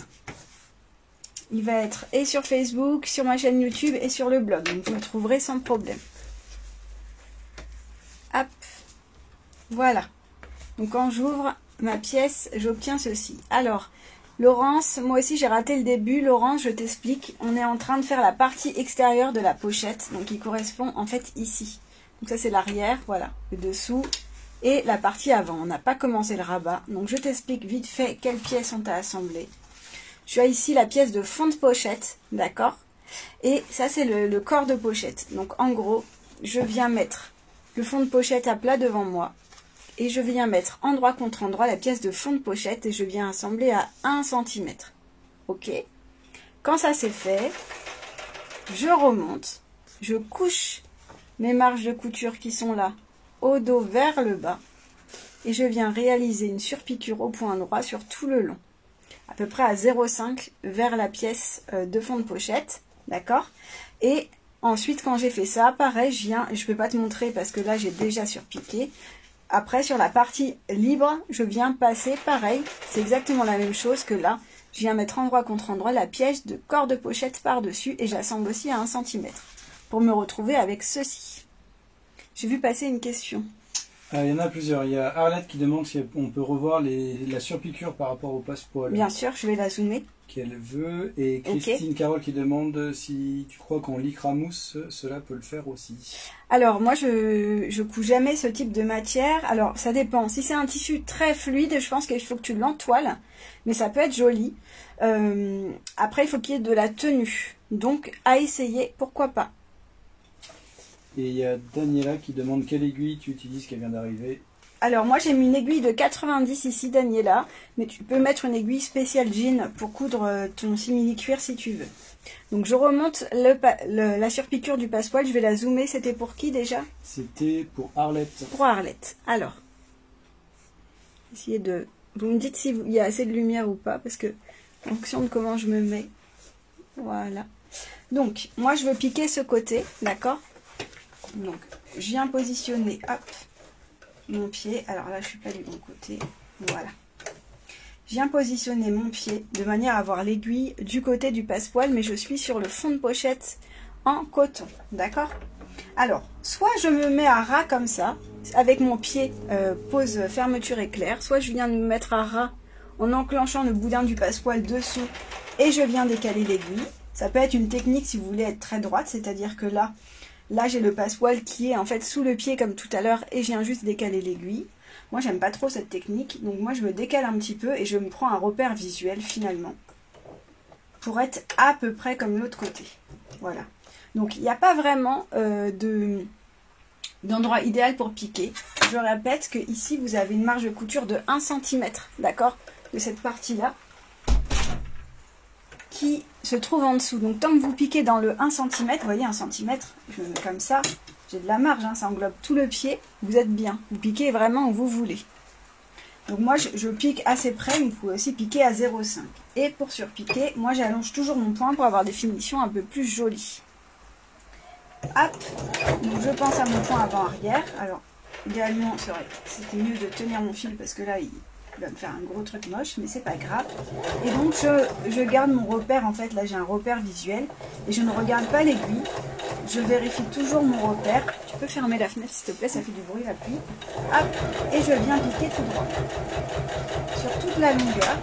Il va être et sur Facebook, sur ma chaîne YouTube et sur le blog. Donc vous le trouverez sans problème. Hop. Voilà. Donc quand j'ouvre ma pièce, j'obtiens ceci. Alors, Laurence, moi aussi j'ai raté le début. Laurence, je t'explique. On est en train de faire la partie extérieure de la pochette. Donc qui correspond en fait ici. Donc ça c'est l'arrière, voilà. Le dessous et la partie avant. On n'a pas commencé le rabat, donc je t'explique vite fait quelles pièces ont à assembler. Tu as ici la pièce de fond de pochette, d'accord? Et ça, c'est le, corps de pochette. Donc, en gros, je viens mettre le fond de pochette à plat devant moi. Et je viens mettre endroit contre endroit la pièce de fond de pochette et je viens assembler à 1 cm. Ok? Quand ça c'est fait, je remonte, je couche mes marges de couture qui sont là au dos vers le bas et je viens réaliser une surpiqûre au point droit sur tout le long à peu près à 0,5 vers la pièce euh, de fond de pochette, d'accord? Et ensuite, quand j'ai fait ça, pareil, je viens, je ne peux pas te montrer parce que là, j'ai déjà surpiqué. Après, sur la partie libre, je viens passer pareil, c'est exactement la même chose que là. Je viens mettre endroit contre endroit la pièce de corps de pochette par-dessus et j'assemble aussi à 1 cm pour me retrouver avec ceci. J'ai vu passer une question. Ah, il y en a plusieurs. Il y a Arlette qui demande si on peut revoir la surpiqûre par rapport au passe-poil. Bien sûr, je vais la zoomer. Qu'elle veut. Et Christine Carole qui demande si tu crois qu'en lycra mousse, cela peut le faire aussi. Alors, moi, je, je couds jamais ce type de matière. Alors, ça dépend. Si c'est un tissu très fluide, je pense qu'il faut que tu l'entoiles. Mais ça peut être joli. Euh, après, il faut qu'il y ait de la tenue. Donc, à essayer, pourquoi pas? Et il y a Daniela qui demande quelle aiguille tu utilises qui vient d'arriver. Alors moi j'ai mis une aiguille de 90 ici Daniela, mais tu peux mettre une aiguille spéciale jean pour coudre euh, ton simili-cuir si tu veux. Donc je remonte la surpiqûre du passepoil, je vais la zoomer, c'était pour qui déjà? C'était pour Arlette. Pour Arlette. Alors, essayez de... Vous me dites s'il y a assez de lumière ou pas, parce que en fonction de comment je me mets. Voilà. Donc, moi je veux piquer ce côté, d'accord? Donc, je viens positionner, hop, mon pied. Alors là, je suis pas du bon côté. Voilà. Je viens positionner mon pied de manière à avoir l'aiguille du côté du passepoil, mais je suis sur le fond de pochette en coton. D'accord? Alors, soit je me mets à ras comme ça, avec mon pied euh, pose fermeture éclair, soit je viens de me mettre à ras en enclenchant le boudin du passepoil dessous et je viens décaler l'aiguille. Ça peut être une technique si vous voulez être très droite, c'est-à-dire que là, Là, j'ai le passepoil qui est en fait sous le pied comme tout à l'heure et je viens juste décaler l'aiguille. Moi, j'aime pas trop cette technique, donc moi, je me décale un petit peu et je me prends un repère visuel finalement pour être à peu près comme l'autre côté. Voilà. Donc, il n'y a pas vraiment euh, de d'endroit idéal pour piquer. Je répète que ici, vous avez une marge de couture de 1 cm, d'accord De cette partie-là qui se trouve en dessous. Donc tant que vous piquez dans le 1 cm, vous voyez 1 cm, je me mets comme ça, j'ai de la marge, hein, ça englobe tout le pied, vous êtes bien. Vous piquez vraiment où vous voulez. Donc moi je, pique assez près, vous pouvez aussi piquer à 0,5. Et pour surpiquer, moi j'allonge toujours mon point pour avoir des finitions un peu plus jolies. Hop, donc je pense à mon point avant-arrière. Alors idéalement c'était mieux de tenir mon fil parce que là il, va me faire un gros truc moche, mais c'est pas grave. Et donc je, je, garde mon repère, en fait là j'ai un repère visuel, et je ne regarde pas l'aiguille, je vérifie toujours mon repère. Tu peux fermer la fenêtre s'il te plaît, ça fait du bruit la pluie. Hop, et je viens piquer tout droit. Sur toute la longueur.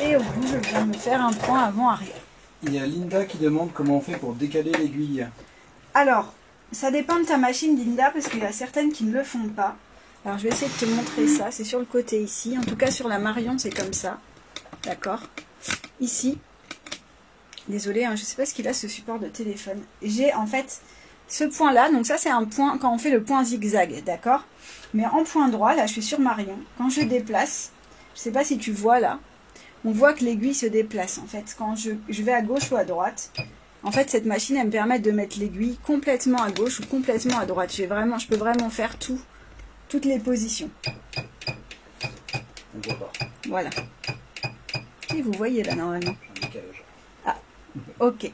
Et au bout, je viens me faire un point avant-arrière. Il y a Linda qui demande comment on fait pour décaler l'aiguille. Alors, ça dépend de ta machine Linda parce qu'il y a certaines qui ne le font pas. Alors je vais essayer de te montrer ça. C'est sur le côté ici. En tout cas sur la Marion c'est comme ça. D'accord Ici. Désolée, hein, je ne sais pas ce qu'il a ce support de téléphone. J'ai en fait ce point là. Donc ça c'est un point quand on fait le point zigzag. D'accord? Mais en point droit, là je suis sur Marion. Quand je déplace, je ne sais pas si tu vois là. On voit que l'aiguille se déplace en fait. Quand je vais à gauche ou à droite, en fait, cette machine, elle me permet de mettre l'aiguille complètement à gauche ou complètement à droite. Vraiment, je peux vraiment faire tout, toutes les positions. On voit pas. Voilà. Et vous voyez là, normalement. Ah, ok.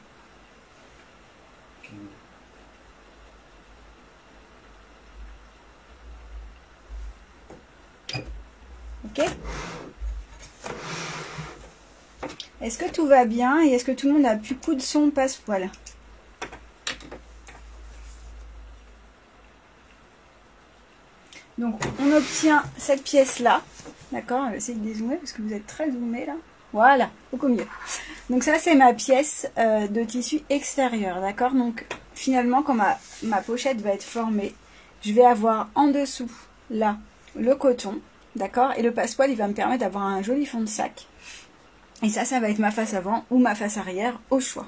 Ok est-ce que tout va bien et est-ce que tout le monde a pu coudre son passe-poil Donc, on obtient cette pièce-là. D'accord On va essayer de dézoomer parce que vous êtes très zoomé là. Voilà, beaucoup mieux. Donc ça, c'est ma pièce euh, de tissu extérieur. D'accord? Donc, finalement, quand ma, ma pochette va être formée, je vais avoir en dessous, là, le coton, d'accord? Et le passepoil, il va me permettre d'avoir un joli fond de sac. Et ça, ça va être ma face avant ou ma face arrière, au choix.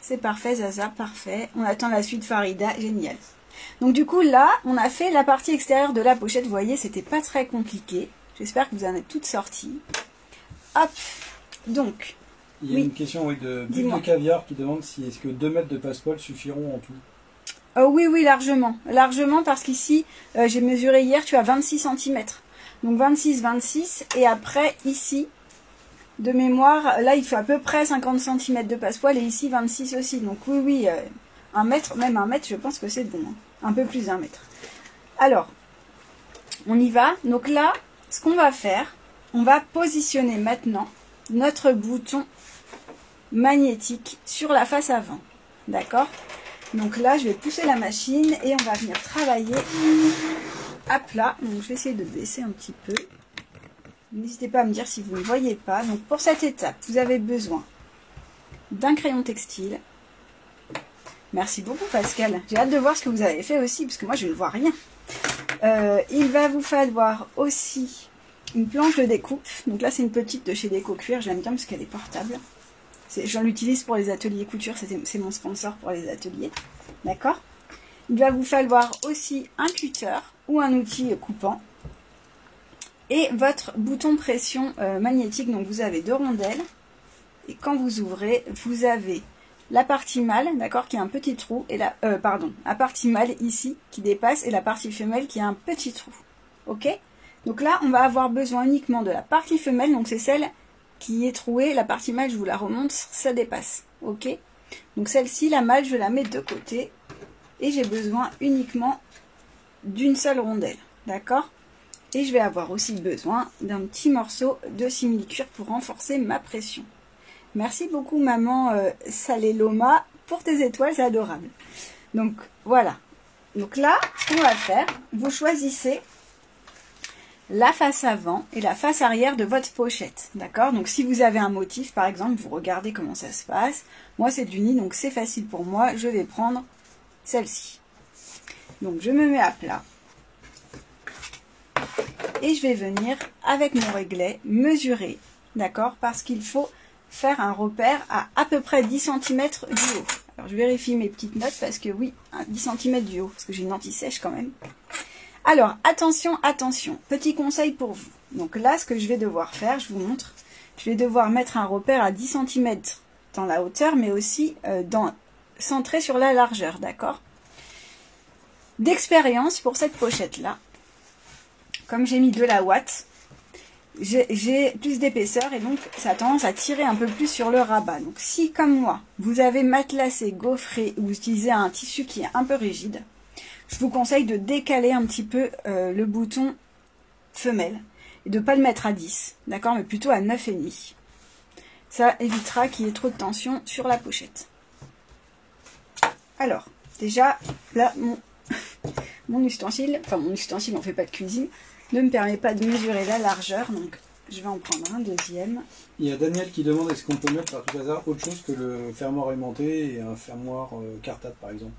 C'est parfait, Zaza, parfait. On attend la suite Farida, génial. Donc du coup, là, on a fait la partie extérieure de la pochette. Vous voyez, c'était pas très compliqué. J'espère que vous en êtes toutes sorties. Hop Donc, Il y a Oui. une question oui, de Bulle de Caviar qui demande si est-ce que 2 mètres de passepoil suffiront en tout. Oh oui, oui, largement. Largement parce qu'ici, euh, j'ai mesuré hier, tu as 26 cm. Donc 26, 26. Et après, ici, de mémoire, là, il faut à peu près 50 cm de passepoil et ici 26 aussi. Donc oui, oui, euh, un mètre, même un mètre, je pense que c'est bon. hein. Un peu plus d'un mètre. Alors, on y va. Donc là, ce qu'on va faire, on va positionner maintenant notre bouton magnétique sur la face avant. D'accord? Donc là, je vais pousser la machine et on va venir travailler à plat. Donc je vais essayer de baisser un petit peu. N'hésitez pas à me dire si vous ne voyez pas. Donc pour cette étape, vous avez besoin d'un crayon textile. Merci beaucoup Pascal. J'ai hâte de voir ce que vous avez fait aussi, parce que moi je ne vois rien. Euh, il va vous falloir aussi une planche de découpe. Donc là c'est une petite de chez Déco Cuir, je l'aime bien parce qu'elle est portable. J'en l'utilise pour les ateliers couture, c'est mon sponsor pour les ateliers. D'accord? Il va vous falloir aussi un cutter ou un outil coupant. Et votre bouton pression euh, magnétique, donc vous avez deux rondelles. Et quand vous ouvrez, vous avez la partie mâle, d'accord, qui a un petit trou, et la, euh, pardon, la partie mâle ici qui dépasse, et la partie femelle qui a un petit trou. Ok? Donc là, on va avoir besoin uniquement de la partie femelle, donc c'est celle qui est trouée, la partie mâle, je vous la remonte, ça dépasse. Ok? Donc celle-ci, la mâle, je la mets de côté. Et j'ai besoin uniquement d'une seule rondelle. D'accord? Et je vais avoir aussi besoin d'un petit morceau de simili-cuir pour renforcer ma pression. Merci beaucoup maman euh, Saléloma pour tes étoiles, c'est adorable. Donc voilà. Donc là, ce qu'on va faire, vous choisissez la face avant et la face arrière de votre pochette. D'accord? Donc si vous avez un motif, par exemple, vous regardez comment ça se passe. Moi, c'est du nid, donc c'est facile pour moi. Je vais prendre celle-ci. Donc je me mets à plat. Et je vais venir, avec mon réglet, mesurer. D'accord Parce qu'il faut faire un repère à à peu près 10 cm du haut. Alors je vérifie mes petites notes parce que oui, un 10 cm du haut, parce que j'ai une anti-sèche quand même. Alors, attention, attention, petit conseil pour vous. Donc là, ce que je vais devoir faire, je vous montre, je vais devoir mettre un repère à 10 cm dans la hauteur, mais aussi euh, dans, centré sur la largeur, d'accord? D'expérience pour cette pochette-là, comme j'ai mis de la ouate, j'ai plus d'épaisseur et donc ça a tendance à tirer un peu plus sur le rabat. Donc si, comme moi, vous avez matelassé, gaufré ou vous utilisez un tissu qui est un peu rigide, je vous conseille de décaler un petit peu euh, le bouton femelle et de ne pas le mettre à 10, d'accord, mais plutôt à 9,5. Ça évitera qu'il y ait trop de tension sur la pochette. Alors, déjà, là, mon, mon ustensile, enfin mon ustensile, on fait pas de cuisine, ne me permet pas de mesurer la largeur, donc je vais en prendre un deuxième. Il y a Daniel qui demande est-ce qu'on peut mettre par tout hasard autre chose que le fermoir aimanté et un fermoir euh, cartable par exemple?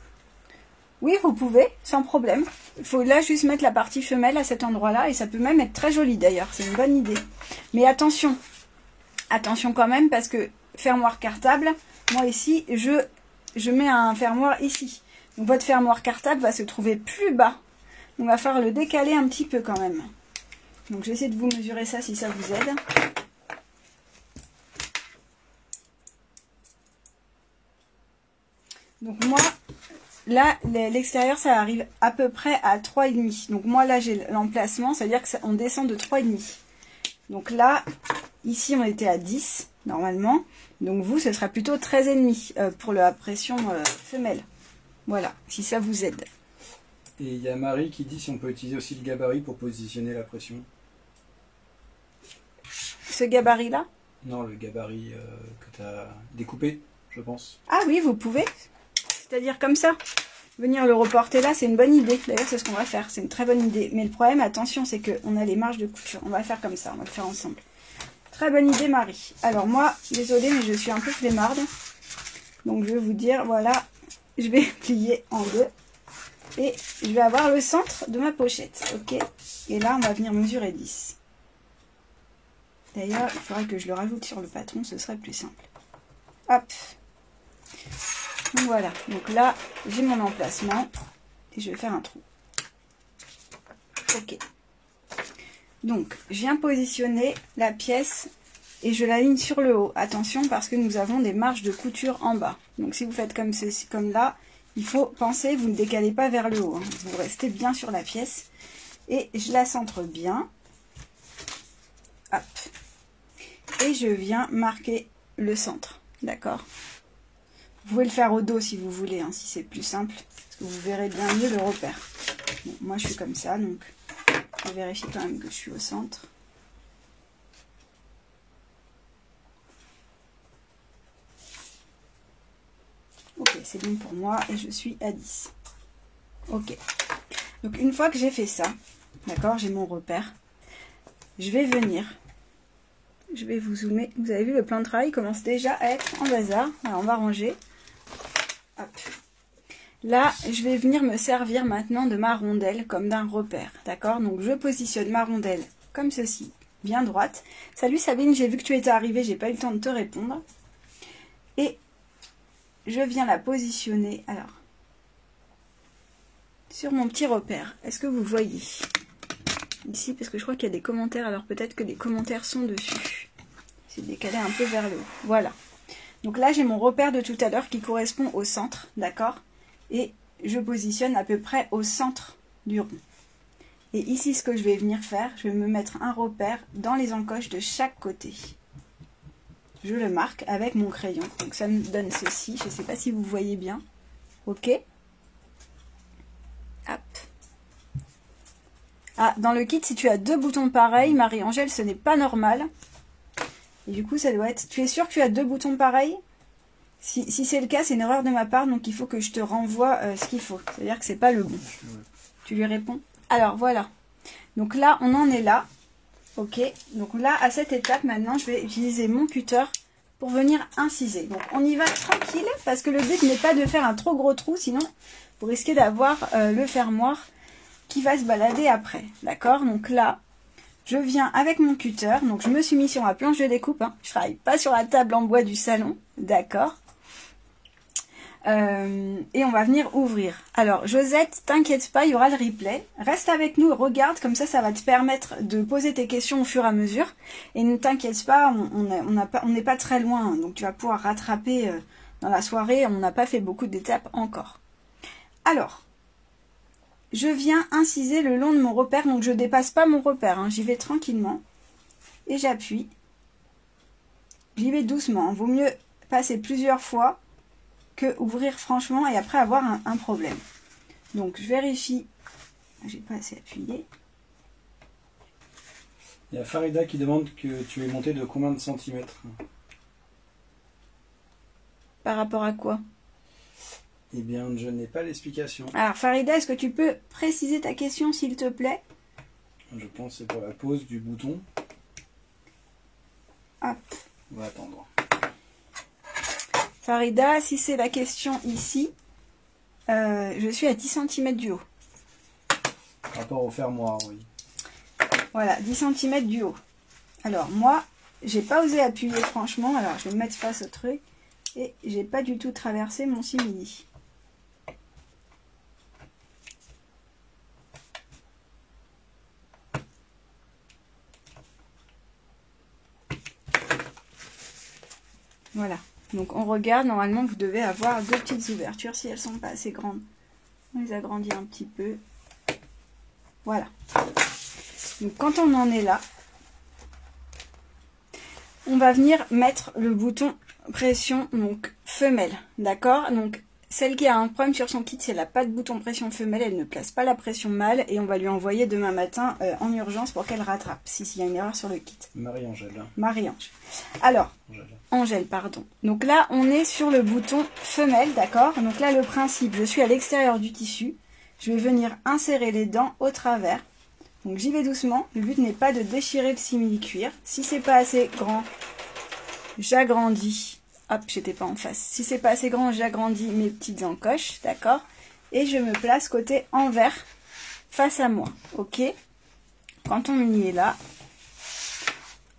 Oui, vous pouvez, sans problème. Il faut là juste mettre la partie femelle à cet endroit-là et ça peut même être très joli d'ailleurs, c'est une bonne idée. Mais attention, attention quand même parce que fermoir cartable, moi ici, je, je mets un fermoir ici. Donc votre fermoir cartable va se trouver plus bas. On va falloir le décaler un petit peu quand même. Donc je vais essayer de vous mesurer ça si ça vous aide. Donc moi, Là, l'extérieur, ça arrive à peu près à 3,5. Donc moi, là, j'ai l'emplacement, c'est-à-dire qu'on descend de 3,5. Donc là, ici, on était à 10, normalement. Donc vous, ce sera plutôt 13,5 euh, pour la pression euh, femelle. Voilà, si ça vous aide. Et il y a Marie qui dit si on peut utiliser aussi le gabarit pour positionner la pression. Ce gabarit-là? Non, le gabarit euh, que tu as découpé, je pense. Ah oui, vous pouvez. C'est-à-dire comme ça. Venir le reporter là, c'est une bonne idée. D'ailleurs, c'est ce qu'on va faire. C'est une très bonne idée. Mais le problème, attention, c'est qu'on a les marges de couture. On va faire comme ça. On va le faire ensemble. Très bonne idée, Marie. Alors moi, désolée, mais je suis un peu flemmarde. Donc je vais vous dire, voilà, je vais plier en deux. Et je vais avoir le centre de ma pochette, ok? Et là, on va venir mesurer 10. D'ailleurs, il faudrait que je le rajoute sur le patron, ce serait plus simple. Hop voilà, donc là, j'ai mon emplacement. Et je vais faire un trou. Ok. Donc, je viens positionner la pièce et je l'aligne sur le haut. Attention parce que nous avons des marges de couture en bas. Donc si vous faites comme ceci, comme là, il faut penser, vous ne décalez pas vers le haut. Hein. Vous restez bien sur la pièce. Et je la centre bien. Hop. Et je viens marquer le centre. D'accord? Vous pouvez le faire au dos si vous voulez, hein, si c'est plus simple. Parce que vous verrez bien mieux le repère. moi je suis comme ça, donc je vérifie quand même que je suis au centre. Ok, c'est bon pour moi et je suis à 10. Ok. Donc une fois que j'ai fait ça, d'accord, j'ai mon repère, je vais venir, je vais vous zoomer. Vous avez vu, le plan de travail commence déjà à être en bazar. Alors on va ranger. Hop. Là, je vais venir me servir maintenant de ma rondelle comme d'un repère. D'accord? Donc, je positionne ma rondelle comme ceci, bien droite. Salut Sabine, j'ai vu que tu étais arrivée, j'ai pas eu le temps de te répondre. Et je viens la positionner, alors, sur mon petit repère. Est-ce que vous voyez? Ici, parce que je crois qu'il y a des commentaires, alors peut-être que les commentaires sont dessus. C'est décalé un peu vers le haut. Voilà. Donc là, j'ai mon repère de tout à l'heure qui correspond au centre, d'accord? Et je positionne à peu près au centre du rond. Et ici, ce que je vais venir faire, je vais me mettre un repère dans les encoches de chaque côté. Je le marque avec mon crayon. Donc ça me donne ceci. Je ne sais pas si vous voyez bien. Ok Hop. Ah, dans le kit, si tu as deux boutons pareils, Marie-Angèle, ce n'est pas normal. Et du coup, ça doit être... Tu es sûr que tu as deux boutons pareils? Si, c'est le cas, c'est une erreur de ma part, donc il faut que je te renvoie euh, ce qu'il faut. C'est-à-dire que c'est pas le bon. Tu lui réponds Alors voilà. Donc là, on en est là. Ok. Donc là, à cette étape, maintenant, je vais utiliser mon cutter pour venir inciser. Donc on y va tranquille parce que le but n'est pas de faire un trop gros trou, sinon vous risquez d'avoir euh, le fermoir qui va se balader après. D'accord? Donc là, je viens avec mon cutter. Donc je me suis mis sur ma planche de découpe. Hein. Je travaille pas sur la table en bois du salon. D'accord? Euh, et on va venir ouvrir. Alors, Josette, t'inquiète pas, il y aura le replay. Reste avec nous, regarde, comme ça, ça va te permettre de poser tes questions au fur et à mesure. Et ne t'inquiète pas, on n'est pas, très loin, donc tu vas pouvoir rattraper euh, dans la soirée. On n'a pas fait beaucoup d'étapes encore. Alors, je viens inciser le long de mon repère, donc je dépasse pas mon repère, hein. j'y vais tranquillement. Et j'appuie. J'y vais doucement, vaut mieux passer plusieurs fois que ouvrir franchement et après avoir un, problème. Donc je vérifie. J'ai pas assez appuyé. Il y a Farida qui demande que tu es monté de combien de centimètres Par rapport à quoi? Eh bien, je n'ai pas l'explication. Alors Farida, est-ce que tu peux préciser ta question s'il te plaît? Je pense que c'est pour la pose du bouton. Hop. On va attendre. Farida, si c'est la question ici, euh, je suis à 10 cm du haut. Par rapport au fermoir, oui. Voilà, 10 cm du haut. Alors moi, j'ai pas osé appuyer franchement, alors je vais me mettre face au truc et j'ai pas du tout traversé mon simili. Voilà. Donc on regarde, normalement vous devez avoir deux petites ouvertures si elles sont pas assez grandes. On les agrandit un petit peu. Voilà. Donc quand on en est là, on va venir mettre le bouton pression donc femelle. D'accord? Donc celle qui a un problème sur son kit, c'est elle n'a pas de bouton pression femelle, elle ne place pas la pression mâle et on va lui envoyer demain matin euh, en urgence pour qu'elle rattrape s'il y a une erreur sur le kit. Marie-Angèle. Marie-Ange. Alors, Angèle. pardon. Donc là, on est sur le bouton femelle, d'accord? Donc là, le principe, je suis à l'extérieur du tissu, je vais venir insérer les dents au travers. Donc j'y vais doucement, le but n'est pas de déchirer le simili-cuir. Si c'est pas assez grand, j'agrandis Hop, j'étais pas en face. Si c'est pas assez grand, j'agrandis mes petites encoches, d'accord? Et je me place côté envers, face à moi, ok? Quand on y est là,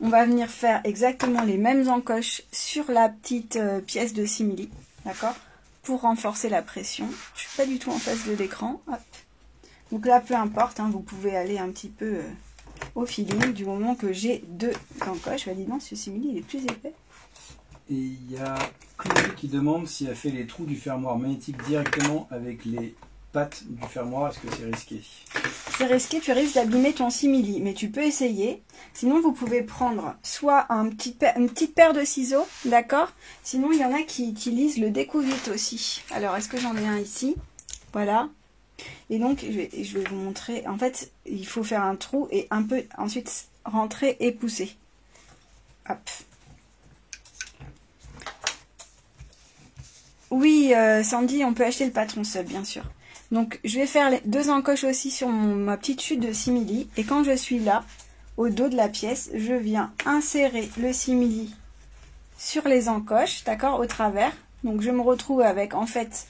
on va venir faire exactement les mêmes encoches sur la petite euh, pièce de simili, d'accord? Pour renforcer la pression. Je suis pas du tout en face de l'écran, hop. Donc là, peu importe, hein, vous pouvez aller un petit peu euh, au feeling du moment que j'ai deux encoches. Bah dis donc, ce simili, il est plus épais. Et il y a Chloé qui demande si elle fait les trous du fermoir magnétique directement avec les pattes du fermoir. Est-ce que c'est risqué? C'est risqué, tu risques d'abîmer ton simili, mais tu peux essayer. Sinon, vous pouvez prendre soit un petit une petite paire de ciseaux, d'accord? Sinon, il y en a qui utilisent le découvite aussi. Alors, est-ce que j'en ai un ici? Voilà. Et donc, je vais, je vais vous montrer. En fait, il faut faire un trou et un peu ensuite rentrer et pousser. Hop. Oui, euh, Sandy, on peut acheter le patron seul, bien sûr. Donc, je vais faire les deux encoches aussi sur ma petite chute de simili. Et quand je suis là, au dos de la pièce, je viens insérer le simili sur les encoches, d'accord, au travers. Donc, je me retrouve avec, en fait,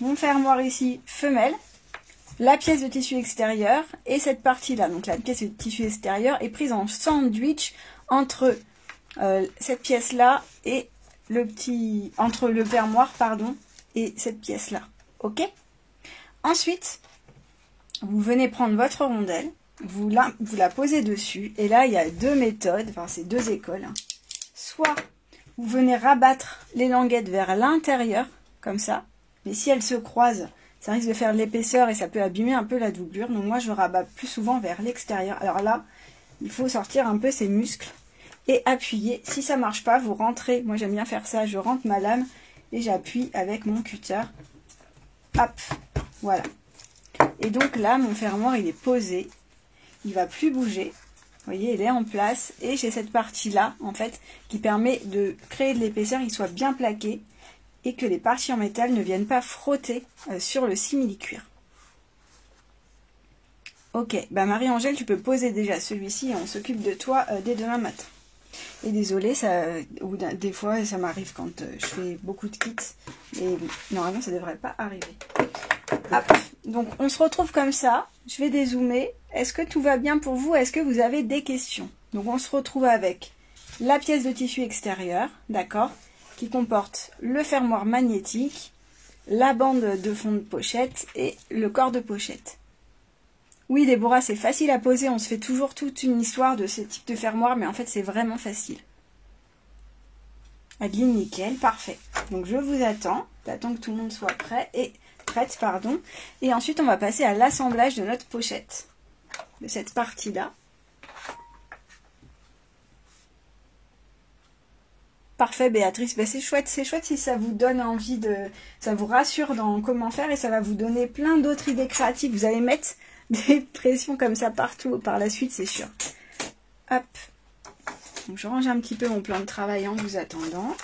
mon fermoir ici, femelle, la pièce de tissu extérieur et cette partie-là. Donc, la pièce de tissu extérieur est prise en sandwich entre euh, cette pièce-là et petit entre le fermoir pardon et cette pièce là ok? Ensuite vous venez prendre votre rondelle vous la, posez dessus et là il y a deux méthodes enfin c'est deux écoles hein. soit vous venez rabattre les languettes vers l'intérieur comme ça mais si elles se croisent ça risque de faire l'épaisseur et ça peut abîmer un peu la doublure. Donc moi je rabats plus souvent vers l'extérieur. Alors là il faut sortir un peu ses muscles et appuyer. Si ça marche pas, vous rentrez. Moi j'aime bien faire ça. Je rentre ma lame et j'appuie avec mon cutter. Hop, voilà. Et donc là, mon fermoir il est posé. Il va plus bouger. Vous voyez, il est en place. Et j'ai cette partie-là, en fait, qui permet de créer de l'épaisseur, il soit bien plaqué. Et que les parties en métal ne viennent pas frotter euh, sur le simili-cuir. Ok, bah Marie-Angèle, tu peux poser déjà celui-ci et on s'occupe de toi euh, dès demain matin. Et désolé, ça, des fois, ça m'arrive quand euh, je fais beaucoup de kits. Et normalement, ça devrait pas arriver. donc, on se retrouve comme ça. Je vais dézoomer. Est-ce que tout va bien pour vous? Est-ce que vous avez des questions? Donc, on se retrouve avec la pièce de tissu extérieur, d'accord Qui comporte le fermoir magnétique, la bande de fond de pochette et le corps de pochette. Oui, Déborah, c'est facile à poser. On se fait toujours toute une histoire de ce type de fermoir, mais en fait, c'est vraiment facile. Adeline, nickel, parfait. Donc, je vous attends. J'attends que tout le monde soit prêt et prête, pardon. Et ensuite, on va passer à l'assemblage de notre pochette, de cette partie-là. Parfait, Béatrice. Ben, c'est chouette, c'est chouette si ça vous donne envie de, ça vous rassure dans comment faire et ça va vous donner plein d'autres idées créatives. Vous allez mettre des pressions comme ça partout par la suite, c'est sûr. Hop. Je range un petit peu mon plan de travail en vous attendant.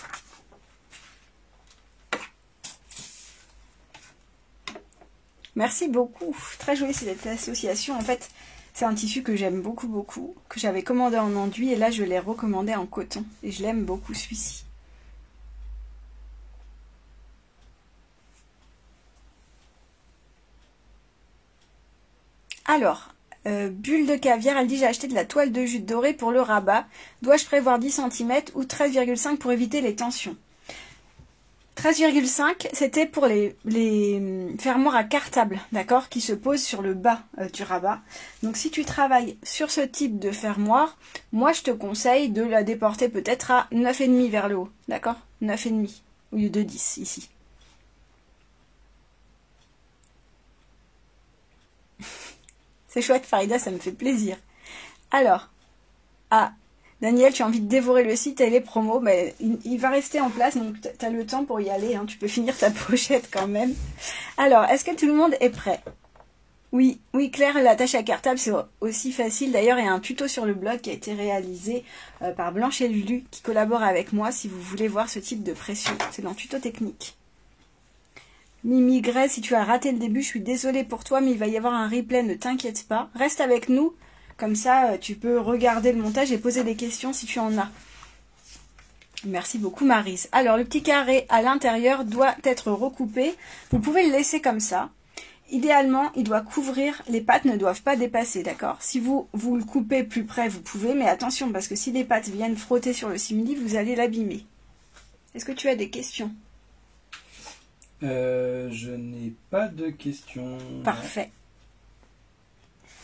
Merci beaucoup. Très jolie cette association. En fait, c'est un tissu que j'aime beaucoup, beaucoup, que j'avais commandé en enduit et là je l'ai recommandé en coton. Et je l'aime beaucoup celui-ci. Alors, euh, bulle de caviar, elle dit j'ai acheté de la toile de jute dorée pour le rabat. Dois-je prévoir 10 cm ou 13,5 pour éviter les tensions? 13,5 c'était pour les, hum, fermoirs à cartable, d'accord, qui se posent sur le bas euh, du rabat. Donc si tu travailles sur ce type de fermoir, moi je te conseille de la déporter peut-être à 9,5 vers le haut, d'accord? 9,5 au lieu de 10 ici. C'est chouette, Farida, ça me fait plaisir. Alors, ah, Daniel, tu as envie de dévorer le site et les promos, mais il, va rester en place, donc tu as le temps pour y aller. Hein. tu peux finir ta pochette quand même. Alors, est-ce que tout le monde est prêt? Oui, oui, Claire, la tâche à cartable, c'est aussi facile. D'ailleurs, il y a un tuto sur le blog qui a été réalisé euh, par Blanche et Lulu, qui collabore avec moi si vous voulez voir ce type de pression. C'est dans tuto technique. Mimi Gray, si tu as raté le début, je suis désolée pour toi, mais il va y avoir un replay, ne t'inquiète pas. Reste avec nous, comme ça euh, tu peux regarder le montage et poser des questions si tu en as. Merci beaucoup Marise. Alors le petit carré à l'intérieur doit être recoupé. Vous pouvez le laisser comme ça. Idéalement, il doit couvrir, les pattes ne doivent pas dépasser, d'accord? Si vous, vous le coupez plus près, vous pouvez, mais attention, parce que si les pattes viennent frotter sur le simili, vous allez l'abîmer. Est-ce que tu as des questions? Euh, Je n'ai pas de questions. Parfait.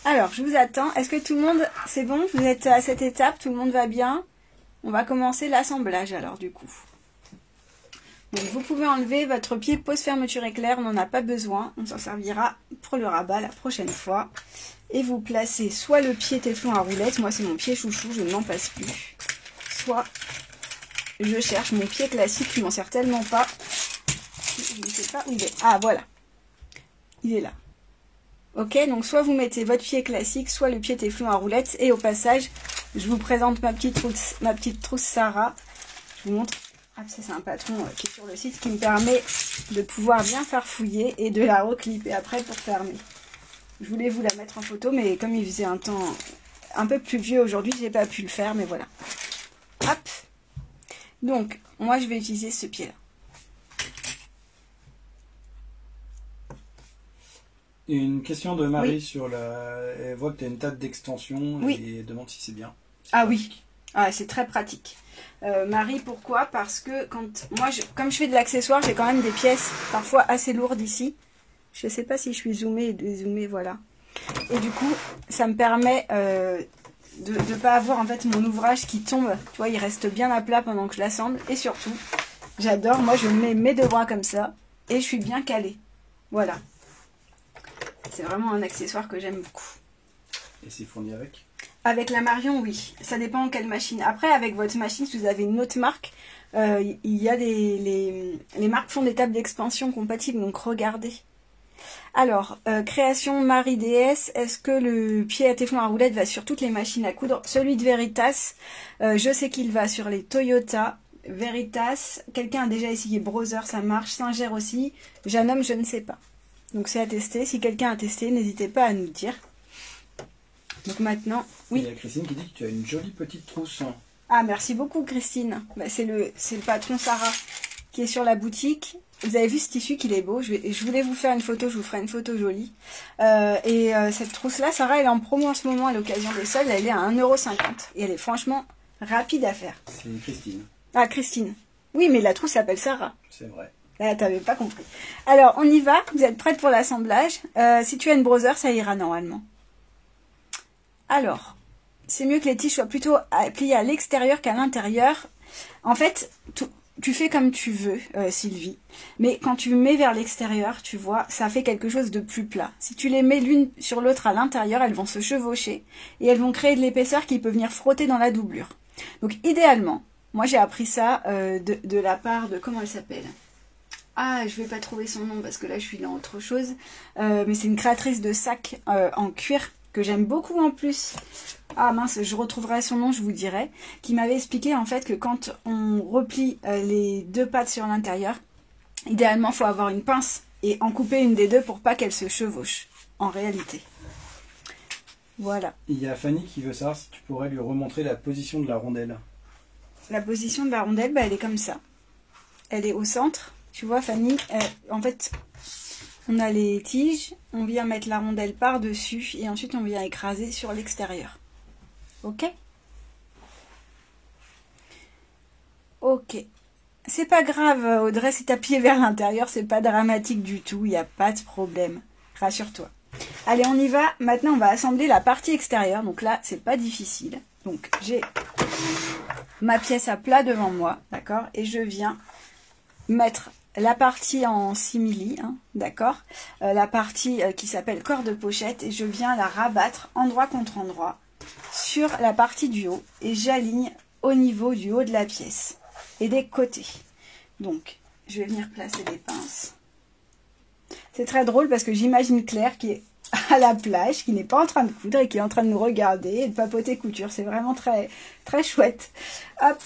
Alors, je vous attends. Est-ce que tout le monde, c'est bon? Vous êtes à cette étape? Tout le monde va bien? On va commencer l'assemblage alors, du coup. Vous pouvez enlever votre pied pose fermeture éclair, on n'en a pas besoin, on s'en servira pour le rabat la prochaine fois. Et vous placez soit le pied téflon à roulette, moi c'est mon pied chouchou, je ne m'en passe plus. Soit je cherche mon pied classique qui m'en sert tellement pas. Je ne sais pas où il est. Ah voilà. Il est là. Ok, donc soit vous mettez votre pied classique, soit le pied téflon à roulette. Et au passage, je vous présente ma petite trousse, ma Sarah. Je vous montre ah, c'est un patron euh, qui est sur le site qui me permet de pouvoir bien farfouiller et de la reclipper après pour fermer. Je voulais vous la mettre en photo, mais comme il faisait un temps un peu plus vieux aujourd'hui, j'ai pas pu le faire, mais voilà. Hop Donc, moi je vais utiliser ce pied-là. Une question de Marie sur la. Elle voit que tu as une table d'extension et demande si c'est bien. Ah oui, ah, c'est très pratique. Euh, Marie, pourquoi? Parce que quand moi, comme je fais de l'accessoire, j'ai quand même des pièces parfois assez lourdes ici. Je ne sais pas si je suis zoomée et dézoomée, voilà. Et du coup, ça me permet euh, de ne pas avoir en fait mon ouvrage qui tombe. Tu vois, il reste bien à plat pendant que je l'assemble. Et surtout, j'adore, moi je mets mes deux bras comme ça et je suis bien calée. Voilà. C'est vraiment un accessoire que j'aime beaucoup. Et c'est fourni avec? Avec la Marion, oui. Ça dépend quelle machine. Après, avec votre machine, si vous avez une autre marque, euh, il y a des les, les, marques font des tables d'expansion compatibles, donc regardez. Alors, euh, création Marie DS, est-ce que le pied à téflon à roulette va sur toutes les machines à coudre? Celui de Veritas, euh, je sais qu'il va sur les Toyota. Veritas, quelqu'un a déjà essayé Browser, ça marche. Singer aussi. Janome, je ne sais pas. Donc c'est à tester. Si quelqu'un a testé, n'hésitez pas à nous dire. Donc maintenant, oui. Il y a Christine qui dit que tu as une jolie petite trousse. Ah, merci beaucoup, Christine. Bah, c'est le, c'est le patron Sarah qui est sur la boutique. Vous avez vu ce tissu qu'il est beau. Je, je, voulais vous faire une photo, je vous ferai une photo jolie. Euh, et euh, cette trousse-là, Sarah, elle est en promo en ce moment à l'occasion des soldes. Elle est à 1,50€. Et elle est franchement rapide à faire. C'est Christine. Ah, Christine. Oui, mais la trousse s'appelle Sarah. C'est vrai. Ah, t'avais pas compris. Alors, on y va. Vous êtes prête pour l'assemblage? Euh, si tu as une browser, ça ira normalement. Alors, c'est mieux que les tiges soient plutôt pliées à l'extérieur qu'à l'intérieur. En fait, tu fais comme tu veux, euh, Sylvie. Mais quand tu mets vers l'extérieur, tu vois, ça fait quelque chose de plus plat. Si tu les mets l'une sur l'autre à l'intérieur, elles vont se chevaucher et elles vont créer de l'épaisseur qui peut venir frotter dans la doublure. Donc idéalement, moi j'ai appris ça euh, de, la part de comment elle s'appelle? Ah, je vais pas trouver son nom parce que là je suis dans autre chose. Euh, mais c'est une créatrice de sacs en cuir que j'aime beaucoup en plus. Ah mince, je retrouverai son nom, je vous dirai. Qui m'avait expliqué en fait que quand on replie euh, les deux pattes sur l'intérieur, idéalement il faut avoir une pince et en couper une des deux pour pas qu'elle se chevauche en réalité. Voilà. Il y a Fanny qui veut savoir si tu pourrais lui remontrer la position de la rondelle. La position de la rondelle, bah, elle est comme ça. Elle est au centre. Tu vois, Fanny, euh, en fait, on a les tiges, on vient mettre la rondelle par-dessus et ensuite on vient écraser sur l'extérieur. Ok? Ok. C'est pas grave, Audrey, si t'as pied vers l'intérieur, c'est pas dramatique du tout, il n'y a pas de problème. Rassure-toi. Allez, on y va. Maintenant, on va assembler la partie extérieure. Donc là, c'est pas difficile. Donc, j'ai ma pièce à plat devant moi, d'accord? Et je viens mettre la partie en simili, hein, d'accord euh, La partie euh, qui s'appelle corps de pochette et je viens la rabattre endroit contre endroit sur la partie du haut et j'aligne au niveau du haut de la pièce et des côtés. Donc, je vais venir placer des pinces. C'est très drôle parce que j'imagine Claire qui est à la plage, qui n'est pas en train de coudre et qui est en train de nous regarder et de papoter couture. C'est vraiment très, très chouette. Hop,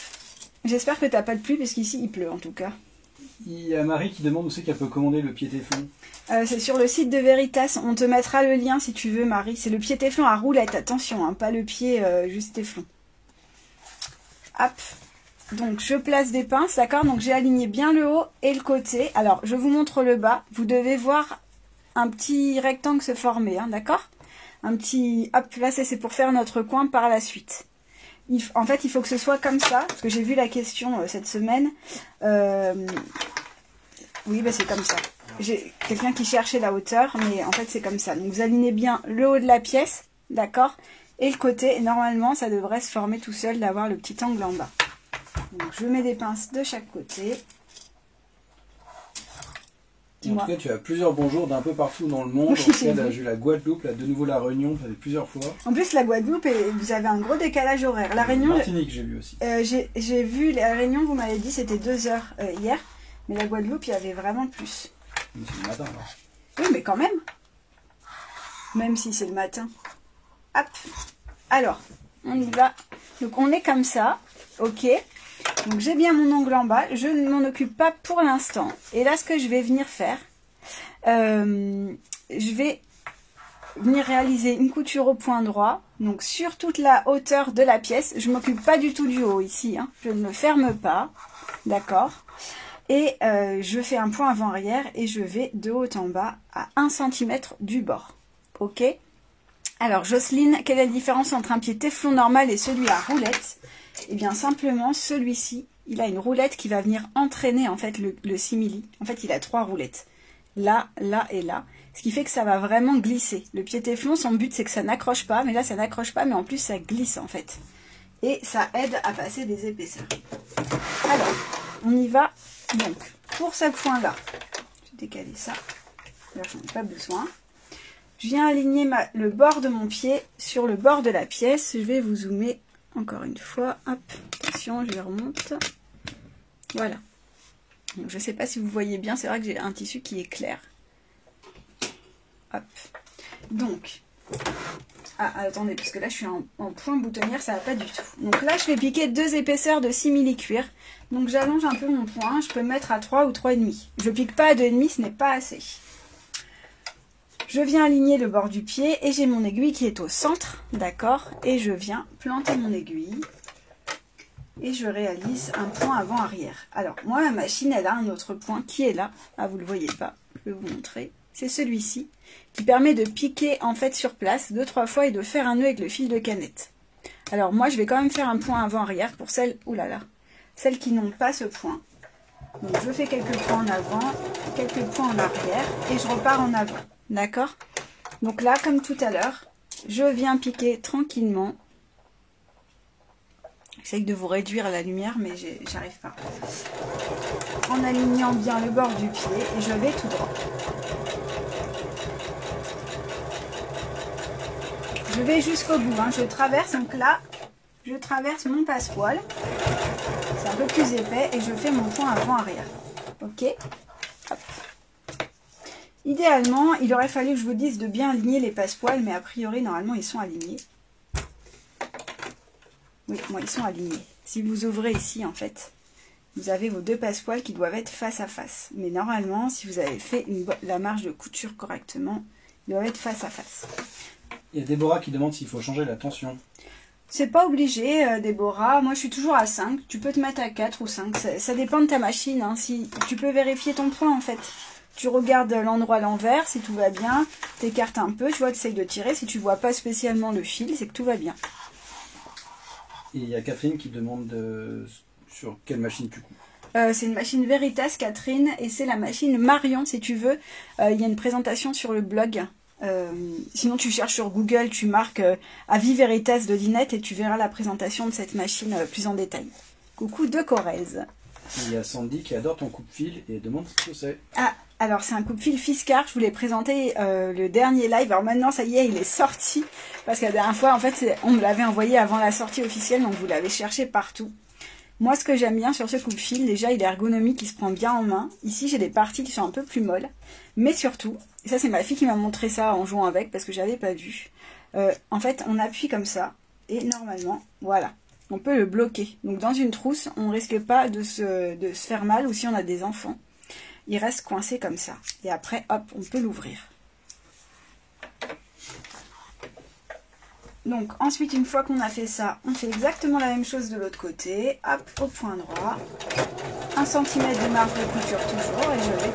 j'espère que tu n'as pas de pluie parce qu'ici il pleut en tout cas. Il y a Marie qui demande où c'est qu'elle peut commander le pied téflon. Euh, c'est sur le site de Veritas. On te mettra le lien si tu veux, Marie. C'est le pied téflon à roulette. Attention, hein, pas le pied euh, juste téflon. Hop. Donc je place des pinces, d'accord? Donc j'ai aligné bien le haut et le côté. Alors je vous montre le bas. Vous devez voir un petit rectangle se former, hein, d'accord? Un petit... Hop, là c'est pour faire notre coin par la suite. En fait, il faut que ce soit comme ça, parce que j'ai vu la question euh, cette semaine. Euh, oui, bah, c'est comme ça. J'ai quelqu'un qui cherchait la hauteur, mais en fait c'est comme ça. Donc vous alignez bien le haut de la pièce, d'accord Et le côté, et normalement ça devrait se former tout seul d'avoir le petit angle en bas. Donc je mets des pinces de chaque côté. En tout cas, tu as plusieurs bonjours d'un peu partout dans le monde. Oui, en cas, j'ai eu la Guadeloupe, là, de nouveau la Réunion, ça fait plusieurs fois. En plus, la Guadeloupe, vous avez un gros décalage horaire. La Réunion. Martinique, j'ai vu aussi. Euh, j'ai vu la Réunion, vous m'avez dit, c'était deux heures euh, hier. Mais la Guadeloupe, il y avait vraiment plus. Mais c'est le matin, là. Oui, mais quand même. Même si c'est le matin. Hop. Alors, on y va. Donc, on est comme ça. Ok. Donc j'ai bien mon ongle en bas, je ne m'en occupe pas pour l'instant. Et là, ce que je vais venir faire, euh, je vais venir réaliser une couture au point droit, donc sur toute la hauteur de la pièce. Je ne m'occupe pas du tout du haut ici, hein. je ne me ferme pas, d'accord. Et euh, je fais un point avant-arrière et je vais de haut en bas à 1 cm du bord, ok? Alors, Jocelyne, quelle est la différence entre un pied téflon normal et celui à roulette? et eh bien simplement, celui-ci, il a une roulette qui va venir entraîner en fait le, simili. En fait, il a trois roulettes. Là, là et là. Ce qui fait que ça va vraiment glisser. Le pied téflon, son but c'est que ça n'accroche pas, mais là ça n'accroche pas, mais en plus ça glisse en fait. Et ça aide à passer des épaisseurs. Alors, on y va. Donc, pour ce point-là, je vais décaler ça. Là, j'en ai pas besoin. Je viens aligner le bord de mon pied sur le bord de la pièce. Je vais vous zoomer encore une fois. Hop, attention, je remonte. Voilà. je ne sais pas si vous voyez bien, c'est vrai que j'ai un tissu qui est clair. Hop. Donc, ah, attendez, parce que là, je suis en, point boutonnière, ça va pas du tout. Donc là, je vais piquer deux épaisseurs de 6 mm cuir. Donc j'allonge un peu mon point, je peux mettre à 3 ou 3,5. Je pique pas à 2,5, ce n'est pas assez. Je viens aligner le bord du pied et j'ai mon aiguille qui est au centre, d'accord? Et je viens planter mon aiguille et je réalise un point avant-arrière. Alors, moi, ma machine, elle a un autre point qui est là. Ah, vous ne le voyez pas, je vais vous montrer. C'est celui-ci, qui permet de piquer en fait sur place deux, trois fois et de faire un nœud avec le fil de canette. Alors, moi, je vais quand même faire un point avant-arrière pour celles, oulala, celles qui n'ont pas ce point. Donc, je fais quelques points en avant, quelques points en arrière et je repars en avant. D'accord Donc là, comme tout à l'heure, je viens piquer tranquillement. J'essaye de vous réduire la lumière, mais j'arrive pas. En alignant bien le bord du pied et je vais tout droit. Je vais jusqu'au bout. Hein. Je traverse, donc là, je traverse mon passepoil. C'est un peu plus épais et je fais mon point avant-arrière. Ok Idéalement, il aurait fallu que je vous dise de bien aligner les passepoils, mais a priori, normalement, ils sont alignés. Oui, moi, ils sont alignés. Si vous ouvrez ici, en fait, vous avez vos deux passepoils qui doivent être face à face. Mais normalement, si vous avez fait la marge de couture correctement, ils doivent être face à face. Il y a Déborah qui demande s'il faut changer la tension. C'est pas obligé, euh, Déborah. Moi, je suis toujours à 5. Tu peux te mettre à 4 ou 5. Ça, dépend de ta machine. Hein. Si, tu peux vérifier ton point, en fait tu regardes l'endroit à l'envers, si tout va bien, t'écartes un peu, tu vois, tu essayes de tirer. Si tu vois pas spécialement le fil, c'est que tout va bien. Et il y a Catherine qui demande sur quelle machine tu coupes. Euh, c'est une machine Veritas, Catherine, et c'est la machine Marion, si tu veux. Euh, il y a une présentation sur le blog. Euh, sinon, tu cherches sur Google, tu marques Avis Veritas de Dinette et tu verras la présentation de cette machine plus en détail. Coucou de Corrèze. Il y a Sandy qui adore ton coupe-fil et demande ce que c'est. Ah, alors c'est un coupe-fil Fiscar, je voulais présenter euh, le dernier live. Alors maintenant ça y est, il est sorti. Parce que la dernière fois, en fait, on me l'avait envoyé avant la sortie officielle, donc vous l'avez cherché partout. Moi ce que j'aime bien sur ce coupe-fil, déjà il est ergonomique, il se prend bien en main. Ici j'ai des parties qui sont un peu plus molles. Mais surtout, ça c'est ma fille qui m'a montré ça en jouant avec parce que j'avais pas vu. Euh, en fait on appuie comme ça et normalement, voilà, on peut le bloquer. Donc dans une trousse, on risque pas de se, de se faire mal ou si on a des enfants il reste coincé comme ça. Et après, hop, on peut l'ouvrir. Donc ensuite, une fois qu'on a fait ça, on fait exactement la même chose de l'autre côté. Hop, au point droit. 1 cm de marge de couture toujours et je vais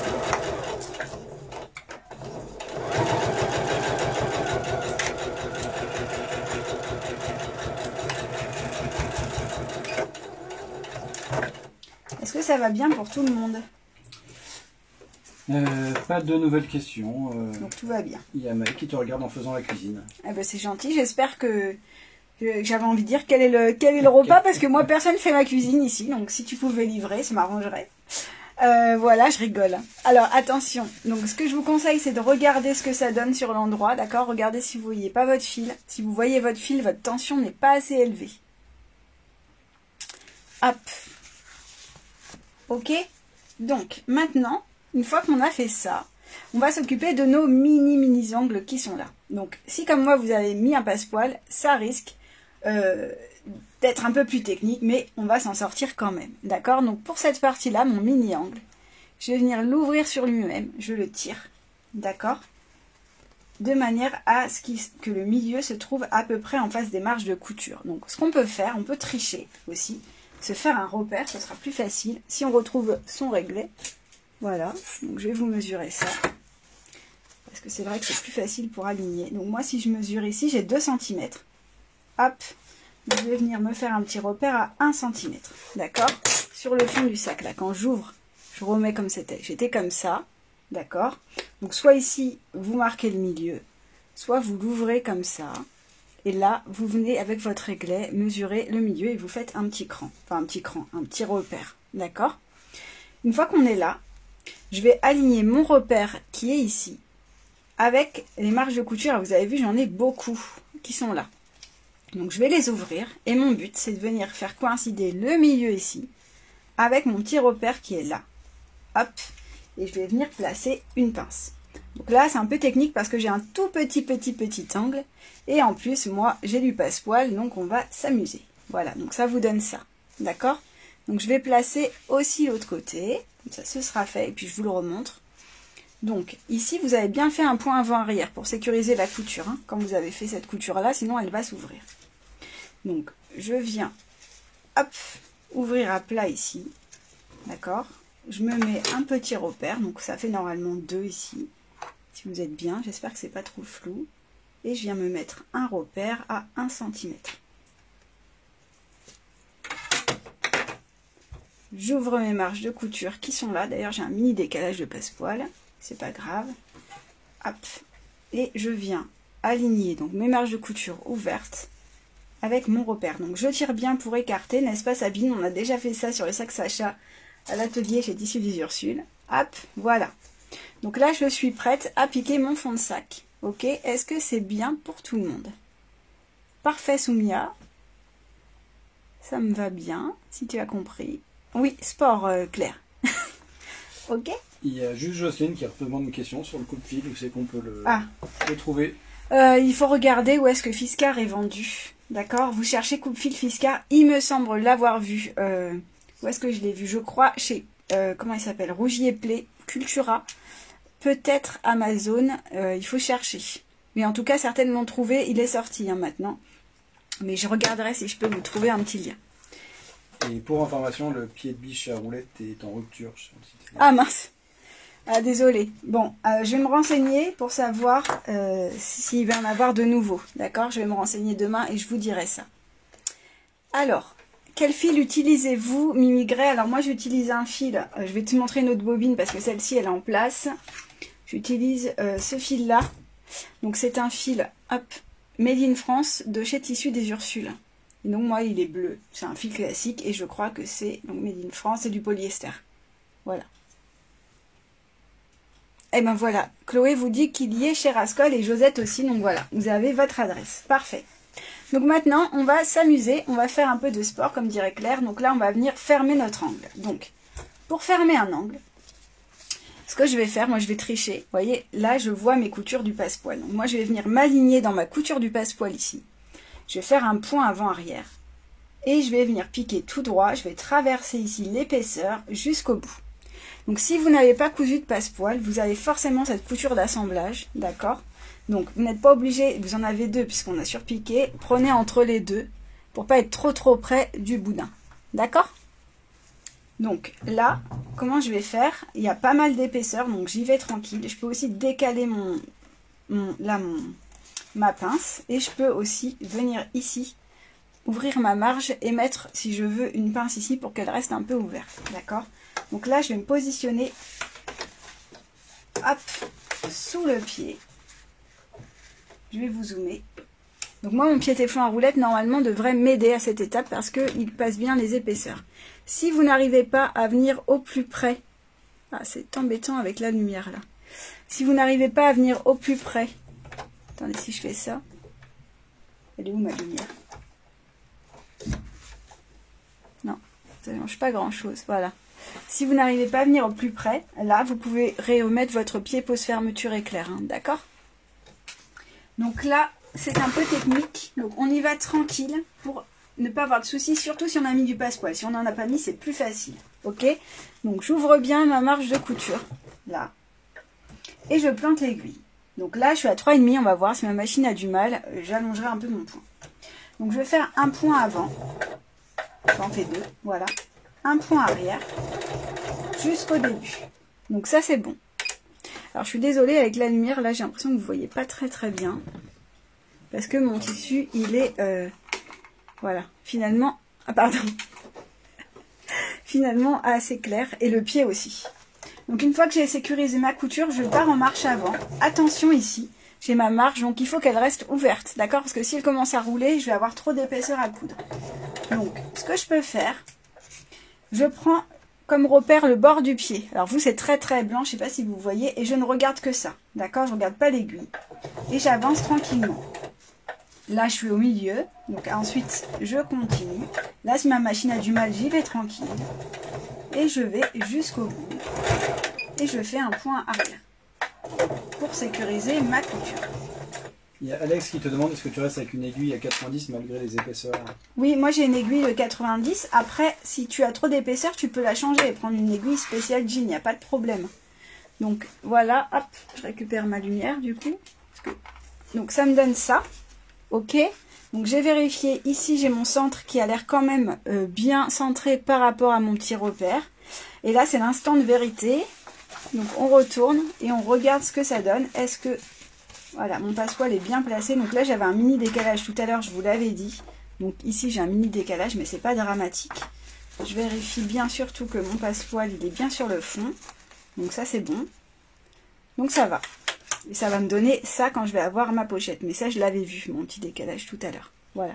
Est-ce que ça va bien pour tout le monde? Euh, pas de nouvelles questions. Euh, Donc tout va bien. Il y a Mike qui te regarde en faisant la cuisine. Eh ben, c'est gentil. J'espère que, j'avais envie de dire quel est le quel est le repas parce que moi personne fait ma cuisine ici. Donc si tu pouvais livrer, ça m'arrangerait. Euh, voilà, je rigole. Alors attention. Donc ce que je vous conseille, c'est de regarder ce que ça donne sur l'endroit, d'accord? Regardez si vous voyez pas votre fil. Si vous voyez votre fil, votre tension n'est pas assez élevée. Hop. Ok? Donc maintenant, une fois qu'on a fait ça, on va s'occuper de nos mini mini angles qui sont là. Donc si comme moi vous avez mis un passepoil, ça risque euh, d'être un peu plus technique, mais on va s'en sortir quand même. D'accord? Donc pour cette partie-là, mon mini angle, je vais venir l'ouvrir sur lui-même, je le tire, d'accord? De manière à ce que le milieu se trouve à peu près en face des marges de couture. Donc ce qu'on peut faire, on peut tricher aussi, se faire un repère, ce sera plus facile. Si on retrouve son réglet, voilà, donc je vais vous mesurer ça. Parce que c'est vrai que c'est plus facile pour aligner. Donc moi, si je mesure ici, j'ai 2 cm. Hop, je vais venir me faire un petit repère à 1 cm. D'accord? Sur le fond du sac, là, quand j'ouvre, je remets comme c'était. J'étais comme ça. D'accord? Donc soit ici, vous marquez le milieu, soit vous l'ouvrez comme ça. Et là, vous venez avec votre réglet mesurer le milieu et vous faites un petit cran. Enfin, un petit cran, un petit repère. D'accord? Une fois qu'on est là, je vais aligner mon repère qui est ici avec les marges de couture. Vous avez vu, j'en ai beaucoup qui sont là. Donc je vais les ouvrir et mon but c'est de venir faire coïncider le milieu ici avec mon petit repère qui est là. Hop, et je vais venir placer une pince. Donc là c'est un peu technique parce que j'ai un tout petit petit petit angle et en plus moi j'ai du passepoil donc on va s'amuser. Voilà, donc ça vous donne ça. D'accord? Donc je vais placer aussi l'autre côté ça, ce sera fait et puis je vous le remontre. Donc ici, vous avez bien fait un point avant-arrière pour sécuriser la couture, hein, quand vous avez fait cette couture-là, sinon elle va s'ouvrir. Donc je viens, hop, ouvrir à plat ici, d'accord Je me mets un petit repère, donc ça fait normalement deux ici, si vous êtes bien, j'espère que c'est pas trop flou. Et je viens me mettre un repère à 1 cm. J'ouvre mes marges de couture qui sont là. D'ailleurs, j'ai un mini décalage de passepoil. C'est pas grave. Hop. Et je viens aligner donc mes marges de couture ouvertes avec mon repère. Donc je tire bien pour écarter, n'est-ce pas Sabine? On a déjà fait ça sur le sac Sacha à l'atelier chez Tissu des Ursules. Hop, voilà. Donc là, je suis prête à piquer mon fond de sac. Ok Est-ce que c'est bien pour tout le monde? Parfait, Soumia. Ça me va bien, si tu as compris. Oui, sport, euh, Claire. ok Il y a juste Jocelyne qui demande une question sur le coup de fil, où c'est qu'on peut le, ah. trouver euh, Il faut regarder où est-ce que Fiscar est vendu. D'accord? Vous cherchez coupe-fil Fiscar. Il me semble l'avoir vu. Euh, où est-ce que je l'ai vu? Je crois chez, comment il s'appelle? Rougier Play, Cultura. Peut-être Amazon. il faut chercher. Mais en tout cas, certaines l'ont trouvé. Il est sorti hein, maintenant. Mais je regarderai si je peux vous trouver un petit lien. Et pour information, le pied de biche à roulette est en rupture. Ah mince ah, désolé. Bon, euh, je vais me renseigner pour savoir euh, s'il va en avoir de nouveau. D'accord? Je vais me renseigner demain et je vous dirai ça. Alors, quel fil utilisez-vous, Mimi Gray? Alors moi, j'utilise un fil. Euh, je vais te montrer une autre bobine parce que celle-ci, elle est en place. J'utilise ce fil-là. Donc c'est un fil, Made in France de chez Tissu des Ursules. Et donc moi, il est bleu. C'est un fil classique et je crois que c'est Made in France et du polyester. Voilà. Et eh ben voilà, Chloé vous dit qu'il y est chez Rascol et Josette aussi, donc voilà, vous avez votre adresse. Parfait. Donc maintenant, on va s'amuser, on va faire un peu de sport, comme dirait Claire. Donc là, on va venir fermer notre angle. Donc, pour fermer un angle, ce que je vais faire, moi je vais tricher. Vous voyez, là, je vois mes coutures du passepoil. Donc moi, je vais venir m'aligner dans ma couture du passepoil ici. Je vais faire un point avant-arrière. Et je vais venir piquer tout droit. Je vais traverser ici l'épaisseur jusqu'au bout. Donc si vous n'avez pas cousu de passepoil, vous avez forcément cette couture d'assemblage, d'accord? Donc vous n'êtes pas obligé, vous en avez deux puisqu'on a surpiqué, prenez entre les deux pour pas être trop trop près du boudin. D'accord? Donc là, comment je vais faire? Il y a pas mal d'épaisseur, donc j'y vais tranquille. Je peux aussi décaler mon, mon, là, mon, ma pince et je peux aussi venir ici ouvrir ma marge et mettre, si je veux, une pince ici pour qu'elle reste un peu ouverte. D'accord? Donc là, je vais me positionner hop, sous le pied. Je vais vous zoomer. Donc moi, mon pied téflon à roulette, normalement, devrait m'aider à cette étape parce qu'il passe bien les épaisseurs. Si vous n'arrivez pas à venir au plus près, ah, c'est embêtant avec la lumière là. Si vous n'arrivez pas à venir au plus près, attendez, si je fais ça, elle est où ma lumière? Non, ça ne change pas grand chose, voilà. Si vous n'arrivez pas à venir au plus près, là, vous pouvez remettre votre pied pose fermeture éclair, hein, d'accord? Donc là, c'est un peu technique, donc on y va tranquille pour ne pas avoir de soucis, surtout si on a mis du passepoil. Si on n'en a pas mis, c'est plus facile, ok? Donc j'ouvre bien ma marge de couture, là, et je plante l'aiguille. Donc là, je suis à 3,5, on va voir si ma machine a du mal, j'allongerai un peu mon point. Donc je vais faire un point avant, j'en fais deux, voilà, un point arrière jusqu'au début. Donc ça c'est bon. Alors je suis désolée avec la lumière, là j'ai l'impression que vous voyez pas très très bien. Parce que mon tissu il est... Euh, voilà, finalement... Ah pardon Finalement assez clair. Et le pied aussi. Donc une fois que j'ai sécurisé ma couture, je pars en marche avant. Attention ici, j'ai ma marge, donc il faut qu'elle reste ouverte, d'accord? Parce que si elle commence à rouler, je vais avoir trop d'épaisseur à coudre. Donc, ce que je peux faire, je prends comme repère le bord du pied. Alors vous, c'est très très blanc, je ne sais pas si vous voyez, et je ne regarde que ça, d'accord? Je ne regarde pas l'aiguille. Et j'avance tranquillement. Là, je suis au milieu, donc ensuite, je continue. Là, si ma machine a du mal, j'y vais tranquille. Et je vais jusqu'au bout. Et je fais un point arrière pour sécuriser ma couture. Il y a Alex qui te demande est-ce que tu restes avec une aiguille à 90 malgré les épaisseurs? Oui, moi j'ai une aiguille de 90. Après, si tu as trop d'épaisseur, tu peux la changer et prendre une aiguille spéciale jean, il n'y a pas de problème. Donc voilà, hop, je récupère ma lumière du coup. Donc ça me donne ça. Ok Donc j'ai vérifié, ici j'ai mon centre qui a l'air quand même euh, bien centré par rapport à mon petit repère. Et là c'est l'instant de vérité. Donc on retourne et on regarde ce que ça donne. Est-ce que voilà, mon passepoil est bien placé? Donc là, j'avais un mini décalage tout à l'heure, je vous l'avais dit. Donc ici, j'ai un mini décalage, mais c'est pas dramatique. Je vérifie bien surtout que mon passepoil, il est bien sur le fond. Donc ça, c'est bon. Donc ça va. Et ça va me donner ça quand je vais avoir ma pochette. Mais ça, je l'avais vu, mon petit décalage tout à l'heure. Voilà.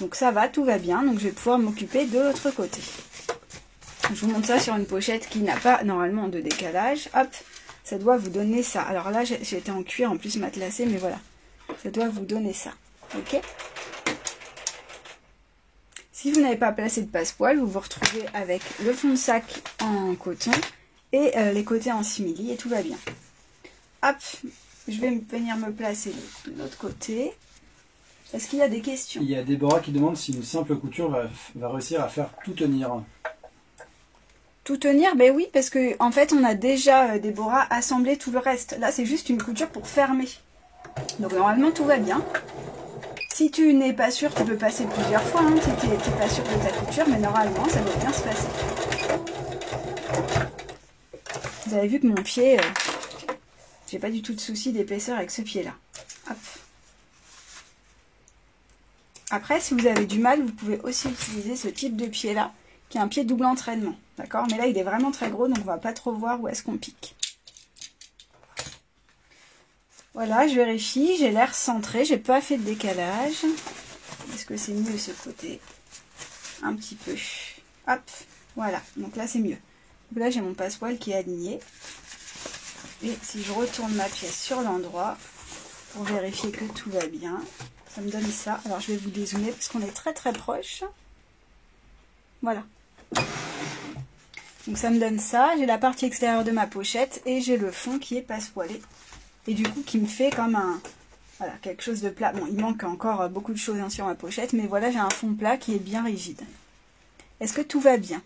Donc ça va, tout va bien. Donc je vais pouvoir m'occuper de l'autre côté. Je vous montre ça sur une pochette qui n'a pas normalement de décalage. Hop, ça doit vous donner ça. Alors là, été en cuir en plus matelassé, mais voilà. Ça doit vous donner ça. Ok Si vous n'avez pas placé de passepoil, vous vous retrouvez avec le fond de sac en coton et euh, les côtés en simili et tout va bien. Hop, je vais venir me placer de l'autre côté. Est-ce qu'il y a des questions? Il y a Déborah qui demande si une simple couture va, va réussir à faire tout tenir. Tout tenir, ben oui, parce que en fait, on a déjà, euh, Déborah, assemblé tout le reste. Là, c'est juste une couture pour fermer. Donc normalement, tout va bien. Si tu n'es pas sûr, tu peux passer plusieurs fois. Hein, si tu n'es pas sûr de ta couture, mais normalement, ça doit bien se passer. Vous avez vu que mon pied, euh, j'ai pas du tout de souci d'épaisseur avec ce pied-là. Après, si vous avez du mal, vous pouvez aussi utiliser ce type de pied-là qui est un pied double entraînement. D'accord? Mais là, il est vraiment très gros, donc on va pas trop voir où est-ce qu'on pique. Voilà, je vérifie, j'ai l'air centré, j'ai pas fait de décalage. Est-ce que c'est mieux ce côté? Un petit peu. Hop, voilà, donc là c'est mieux. Donc là j'ai mon passepoil qui est aligné. Et si je retourne ma pièce sur l'endroit, pour vérifier que tout va bien, ça me donne ça. Alors je vais vous dézoomer parce qu'on est très très proche. Voilà. Donc ça me donne ça. J'ai la partie extérieure de ma pochette et j'ai le fond qui est passepoilé. Et du coup qui me fait comme un... Voilà, quelque chose de plat. Bon, il manque encore beaucoup de choses hein, sur ma pochette, mais voilà, j'ai un fond plat qui est bien rigide. Est-ce que tout va bien?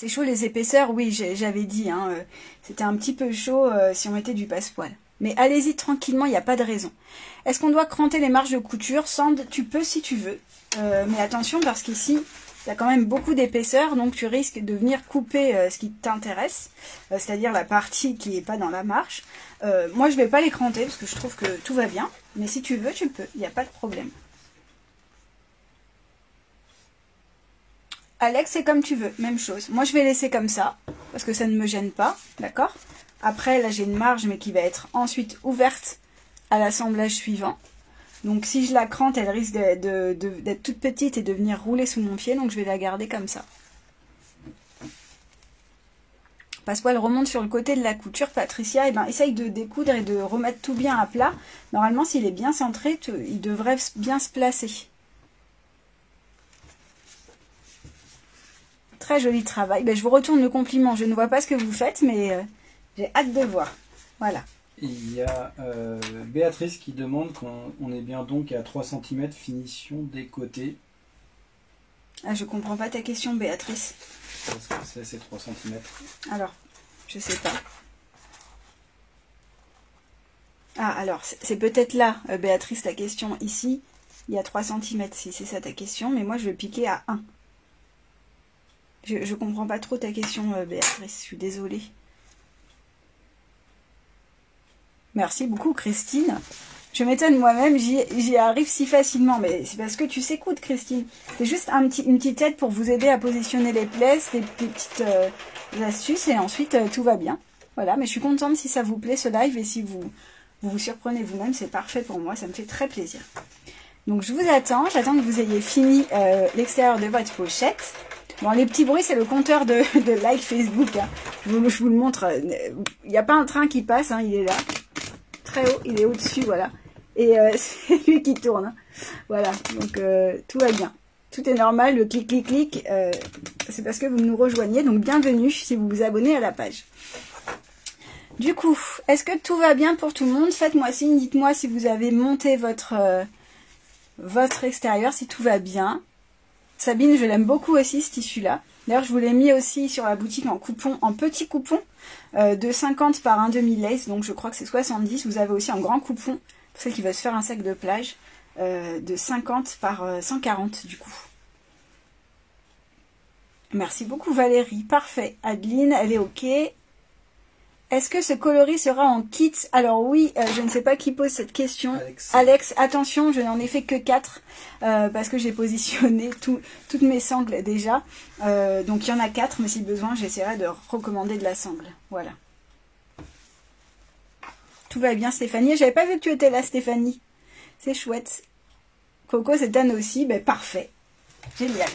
C'est chaud les épaisseurs Oui, j'avais dit. Hein, euh, C'était un petit peu chaud euh, si on mettait du passepoil. Mais allez-y tranquillement, il n'y a pas de raison. Est-ce qu'on doit cranter les marges de couture? Sand, tu peux si tu veux. Euh, mais attention parce qu'ici, il y a quand même beaucoup d'épaisseur, donc tu risques de venir couper ce qui t'intéresse, c'est-à-dire la partie qui n'est pas dans la marche. moi, je ne vais pas les cranter parce que je trouve que tout va bien. Mais si tu veux, tu peux, il n'y a pas de problème. Alex, c'est comme tu veux, même chose. Moi, je vais laisser comme ça, parce que ça ne me gêne pas, d'accord? Après, là, j'ai une marge, mais qui va être ensuite ouverte à l'assemblage suivant. Donc, si je la crante, elle risque d'être toute petite et de venir rouler sous mon pied, donc je vais la garder comme ça. Passepoil remonte sur le côté de la couture. Patricia, eh ben, essaye de découdre et de remettre tout bien à plat. Normalement, s'il est bien centré, il devrait bien se placer. Très joli travail. Ben, je vous retourne le compliment. Je ne vois pas ce que vous faites, mais euh, j'ai hâte de voir. Voilà. Il y a euh, Béatrice qui demande qu'on est bien donc à 3 cm finition des côtés. Ah, je comprends pas ta question, Béatrice. Parce que c'est, c'est 3 cm. Alors, je sais pas. Ah, alors, c'est peut-être là, euh, Béatrice, ta question. Ici, il y a 3 cm, si c'est ça ta question, mais moi je vais piquer à 1. Je, comprends pas trop ta question, euh, Béatrice. Je suis désolée. Merci beaucoup, Christine. Je m'étonne moi-même, j'y arrive si facilement. Mais c'est parce que tu s'écoutes, Christine. C'est juste une petite aide pour vous aider à positionner les plaies, des, petites euh, astuces, et ensuite euh, tout va bien. Voilà, mais je suis contente si ça vous plaît ce live, et si vous, vous surprenez vous-même, c'est parfait pour moi, ça me fait très plaisir. Donc je vous attends, j'attends que vous ayez fini l'extérieur de votre pochette. Bon, les petits bruits, c'est le compteur de, de like Facebook. Hein. Je, vous, le montre. Il n'y a pas un train qui passe, hein, il est là. Très haut, il est au-dessus, voilà. Et euh, c'est lui qui tourne. Hein. Voilà, donc euh, tout va bien. Tout est normal, le clic, clic, clic, euh, c'est parce que vous nous rejoignez. Donc bienvenue si vous vous abonnez à la page. Du coup, est-ce que tout va bien pour tout le monde? Faites-moi signe, dites-moi si vous avez monté votre, votre extérieur, si tout va bien. Sabine, je l'aime beaucoup aussi ce tissu-là. D'ailleurs, je vous l'ai mis aussi sur la boutique en coupon, en petit coupon euh, de 50 par un demi lace, donc je crois que c'est 70. Vous avez aussi un grand coupon pour celle qui va se faire un sac de plage euh, de 50 par 140 euh, du coup. Merci beaucoup Valérie, parfait. Adeline, elle est ok. Est-ce que ce coloris sera en kit Alors oui, euh, je ne sais pas qui pose cette question. Alex, attention, je n'en ai fait que 4 euh, parce que j'ai positionné toutes mes sangles déjà. Euh, donc il y en a 4, mais si besoin, j'essaierai de recommander de la sangle. Voilà. Tout va bien Stéphanie. J'avais pas vu que tu étais là Stéphanie. C'est chouette. Coco, c'est Anne aussi. Ben parfait. Génial.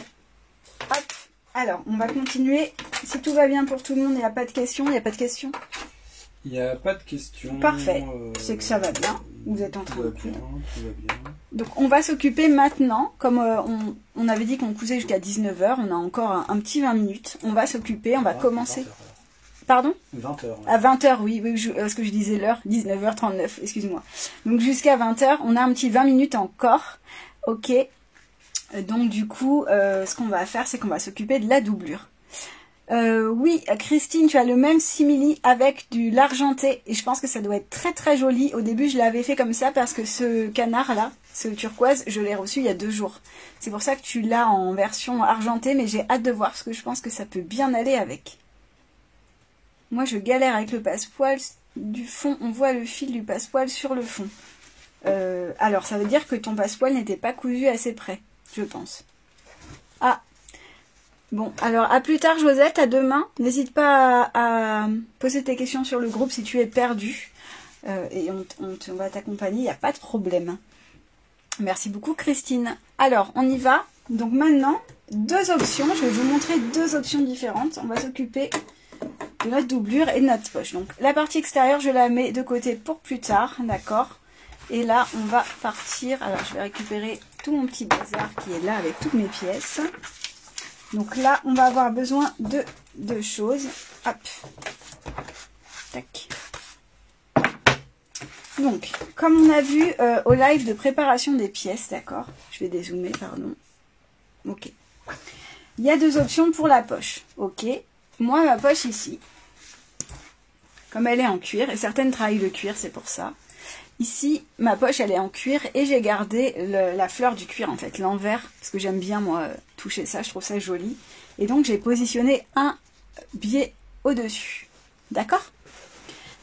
Hop. Alors, on va continuer. Si tout va bien pour tout le monde, il n'y a pas de questions. Il n'y a pas de questions Il n'y a pas de questions. Parfait. Euh, c'est que ça va bien. Vous êtes en train de bien, Donc, on va s'occuper maintenant. Comme euh, on, avait dit qu'on cousait jusqu'à 19h, on a encore un, petit 20 minutes. On va s'occuper. On va commencer. Pardon? 20h. À 20h, oui, oui parce que je disais l'heure, 19h39, excuse-moi. Donc jusqu'à 20h, on a un petit 20 minutes encore. Ok, euh, donc du coup, euh, ce qu'on va faire, c'est qu'on va s'occuper de la doublure. Euh, oui, Christine, tu as le même simili avec du l'argenté et je pense que ça doit être très très joli. Au début, je l'avais fait comme ça parce que ce canard là, ce turquoise, je l'ai reçu il y a deux jours. C'est pour ça que tu l'as en version argentée, mais j'ai hâte de voir parce que je pense que ça peut bien aller avec. Moi, je galère avec le passepoil du fond. On voit le fil du passepoil sur le fond. alors, ça veut dire que ton passepoil n'était pas cousu assez près je pense. Ah Bon, alors à plus tard Josette, à demain. N'hésite pas à, poser tes questions sur le groupe si tu es perdu. Euh, et on, va t'accompagner, il n'y a pas de problème. Merci beaucoup Christine. Alors, on y va. Donc maintenant, deux options. Je vais vous montrer deux options différentes. On va s'occuper de notre doublure et de notre poche. Donc la partie extérieure, je la mets de côté pour plus tard, d'accord? Et là, on va partir. Alors, je vais récupérer tout mon petit bazar qui est là avec toutes mes pièces. Donc là, on va avoir besoin de deux choses. Hop. Tac. Donc, comme on a vu euh, au live de préparation des pièces, d'accord? Je vais dézoomer, pardon. Ok. Il y a deux options pour la poche. Ok. Moi, ma poche ici. comme elle est en cuir, et certaines travaillent le cuir, c'est pour ça. Ici, ma poche, elle est en cuir et j'ai gardé la fleur du cuir, en fait, l'envers, parce que j'aime bien, moi, toucher ça, je trouve ça joli. Et donc, j'ai positionné un biais au-dessus. D'accord?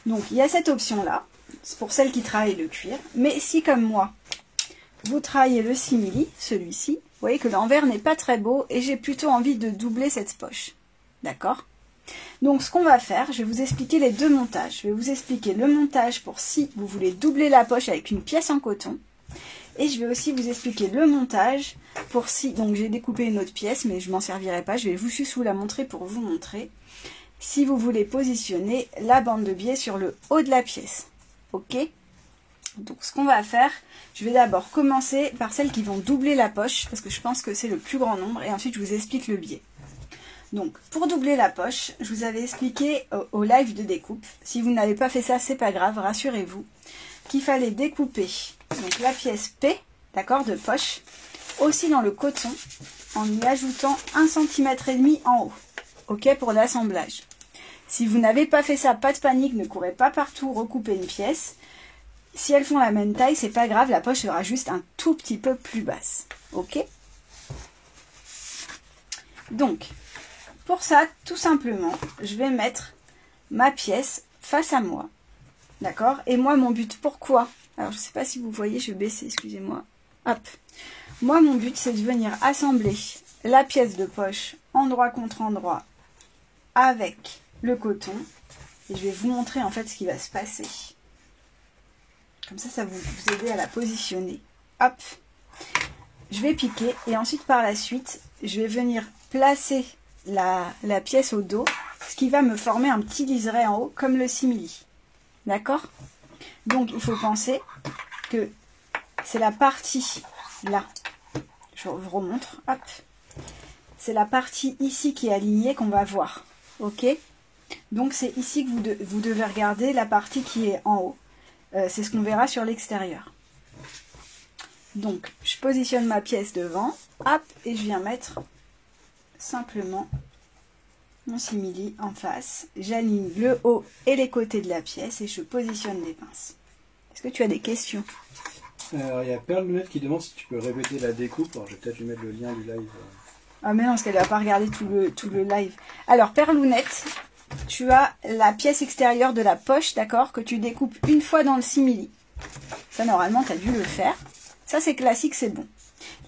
Donc, il y a cette option-là, c'est pour celles qui travaillent le cuir. Mais si, comme moi, vous travaillez le simili, celui-ci, vous voyez que l'envers n'est pas très beau et j'ai plutôt envie de doubler cette poche. D'accord? Donc ce qu'on va faire, je vais vous expliquer les deux montages. Je vais vous expliquer le montage pour si vous voulez doubler la poche avec une pièce en coton. Et je vais aussi vous expliquer le montage pour si, donc j'ai découpé une autre pièce, mais je m'en servirai pas, je vais vous juste vous la montrer pour vous montrer. Si vous voulez positionner la bande de biais sur le haut de la pièce. Ok? Donc ce qu'on va faire, je vais d'abord commencer par celles qui vont doubler la poche, parce que je pense que c'est le plus grand nombre, et ensuite je vous explique le biais. Donc, pour doubler la poche, je vous avais expliqué au, live de découpe, si vous n'avez pas fait ça, c'est pas grave, rassurez-vous, qu'il fallait découper donc, la pièce P, d'accord, de poche, aussi dans le coton, en y ajoutant 1 cm et demi en haut, ok, pour l'assemblage. Si vous n'avez pas fait ça, pas de panique, ne courez pas partout recouper une pièce. Si elles font la même taille, c'est pas grave, la poche sera juste un tout petit peu plus basse, ok? Donc, pour ça, tout simplement, je vais mettre ma pièce face à moi. D'accord? Et moi, mon but, pourquoi? Alors, je ne sais pas si vous voyez, je vais baisser, excusez-moi. Hop. Moi, mon but, c'est de venir assembler la pièce de poche endroit contre endroit avec le coton. Et je vais vous montrer en fait ce qui va se passer. Comme ça, ça va vous aider à la positionner. Hop. Je vais piquer et ensuite par la suite, je vais venir placer la, pièce au dos, ce qui va me former un petit liseré en haut, comme le simili. D'accord? Donc, il faut penser que c'est la partie là. Je vous remontre. Hop. C'est la partie ici qui est alignée qu'on va voir. Ok? Donc, c'est ici que vous, devez regarder la partie qui est en haut. Euh, c'est ce qu'on verra sur l'extérieur. Donc, je positionne ma pièce devant. Hop, et je viens mettre simplement mon simili en face. J'aligne le haut et les côtés de la pièce et je positionne les pinces. Est-ce que tu as des questions? Alors, il y a Perle Lunette qui demande si tu peux répéter la découpe. Alors, je vais peut-être lui mettre le lien du live. Ah mais non, parce qu'elle va pas regarder tout le, tout le live. Alors, Perle Lunette, tu as la pièce extérieure de la poche, d'accord, que tu découpes une fois dans le simili. Ça, normalement, tu as dû le faire. Ça, c'est classique, c'est bon.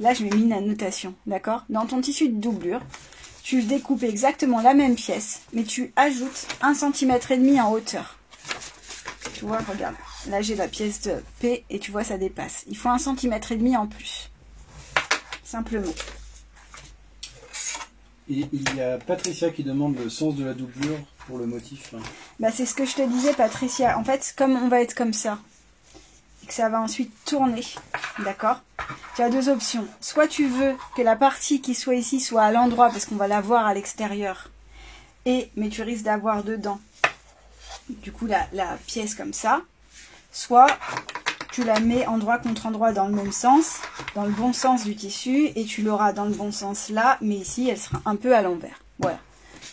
Là, je mets mis une notation, d'accord? Dans ton tissu de doublure, tu découpes exactement la même pièce, mais tu ajoutes un centimètre et demi en hauteur. Tu vois, regarde. Là, j'ai la pièce de P et tu vois, ça dépasse. Il faut un centimètre et demi en plus. Simplement. Et il y a Patricia qui demande le sens de la doublure pour le motif. Bah, c'est ce que je te disais, Patricia. En fait, comme on va être comme ça, et que ça va ensuite tourner, d'accord? Tu as deux options. Soit tu veux que la partie qui soit ici soit à l'endroit parce qu'on va la voir à l'extérieur, et mais tu risques d'avoir dedans, du coup, la, la pièce comme ça. Soit tu la mets endroit contre endroit dans le même sens, dans le bon sens du tissu, et tu l'auras dans le bon sens là, mais ici, elle sera un peu à l'envers. Voilà.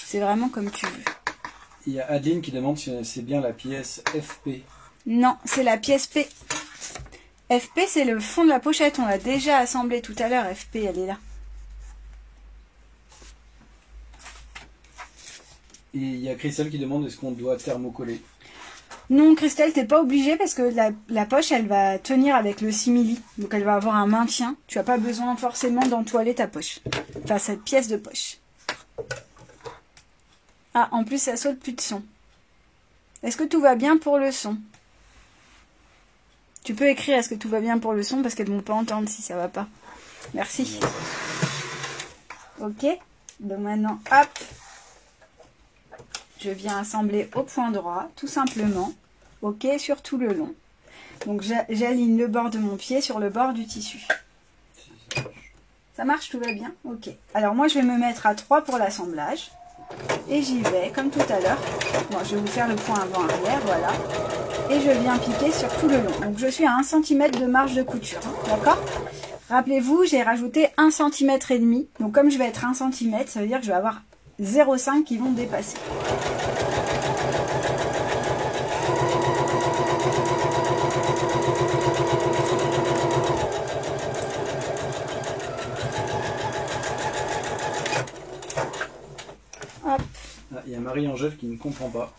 C'est vraiment comme tu veux. Il y a Adeline qui demande si c'est bien la pièce FP. Non, c'est la pièce P. FP, c'est le fond de la pochette. On l'a déjà assemblé tout à l'heure. FP, elle est là. Et il y a Christelle qui demande est-ce qu'on doit thermocoller? Non, Christelle, t'es pas obligée parce que la, poche, elle va tenir avec le simili. Donc elle va avoir un maintien. Tu n'as pas besoin forcément d'entoiler ta poche. Enfin, cette pièce de poche. Ah, en plus, ça saute plus de son. Est-ce que tout va bien pour le son? Tu peux écrire est-ce que tout va bien pour le son parce qu'elles vont pas entendre si ça va pas. Merci. Ok. Donc maintenant, hop. Je viens assembler au point droit, tout simplement. Ok, sur tout le long. Donc j'aligne le bord de mon pied sur le bord du tissu. Ça marche, tout va bien? Ok. Alors moi je vais me mettre à 3 pour l'assemblage. Et j'y vais, comme tout à l'heure. Bon, je vais vous faire le point avant-arrière, voilà. Et je viens piquer sur tout le long. Donc je suis à 1 cm de marge de couture, hein, d'accord? Rappelez-vous, j'ai rajouté 1 cm et demi. Donc comme je vais être 1 cm, ça veut dire que je vais avoir 0,5 qui vont dépasser. Ah, Il y a Marie-Angèle qui ne comprend pas.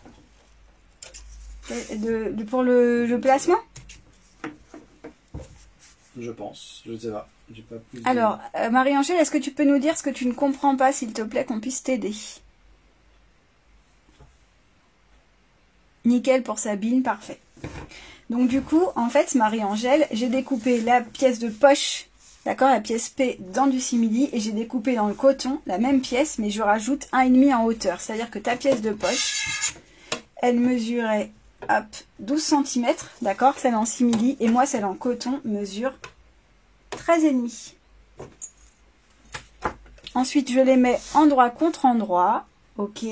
De- de- pour le, le placement? Je pense. Je sais pas. Plus de- Alors, euh, Marie-Angèle, est-ce que tu peux nous dire ce que tu ne comprends pas, s'il te plaît, qu'on puisse t'aider? Nickel pour Sabine, parfait. Donc du coup, en fait, Marie-Angèle, j'ai découpé la pièce de poche, d'accord, la pièce P dans du simili, et j'ai découpé dans le coton la même pièce, mais je rajoute un et demi en hauteur. C'est-à-dire que ta pièce de poche, elle mesurait, hop, 12 cm, d'accord, celle en simili, et moi, celle en coton mesure 13,5. Ensuite, je les mets endroit contre endroit. Ok.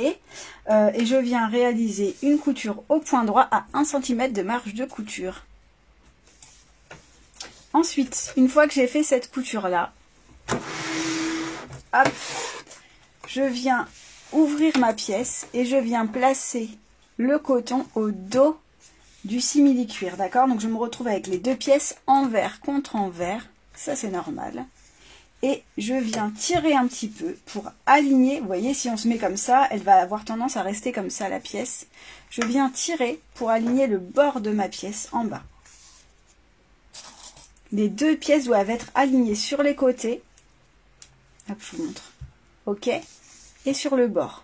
Euh, et je viens réaliser une couture au point droit à 1 cm de marge de couture. Ensuite, une fois que j'ai fait cette couture-là, hop, je viens ouvrir ma pièce et je viens placer le coton au dos du simili cuir, d'accord? Donc je me retrouve avec les deux pièces envers contre envers, ça c'est normal. Et je viens tirer un petit peu pour aligner, vous voyez si on se met comme ça, elle va avoir tendance à rester comme ça la pièce. Je viens tirer pour aligner le bord de ma pièce en bas. Les deux pièces doivent être alignées sur les côtés. Hop, je vous montre. Ok Et sur le bord.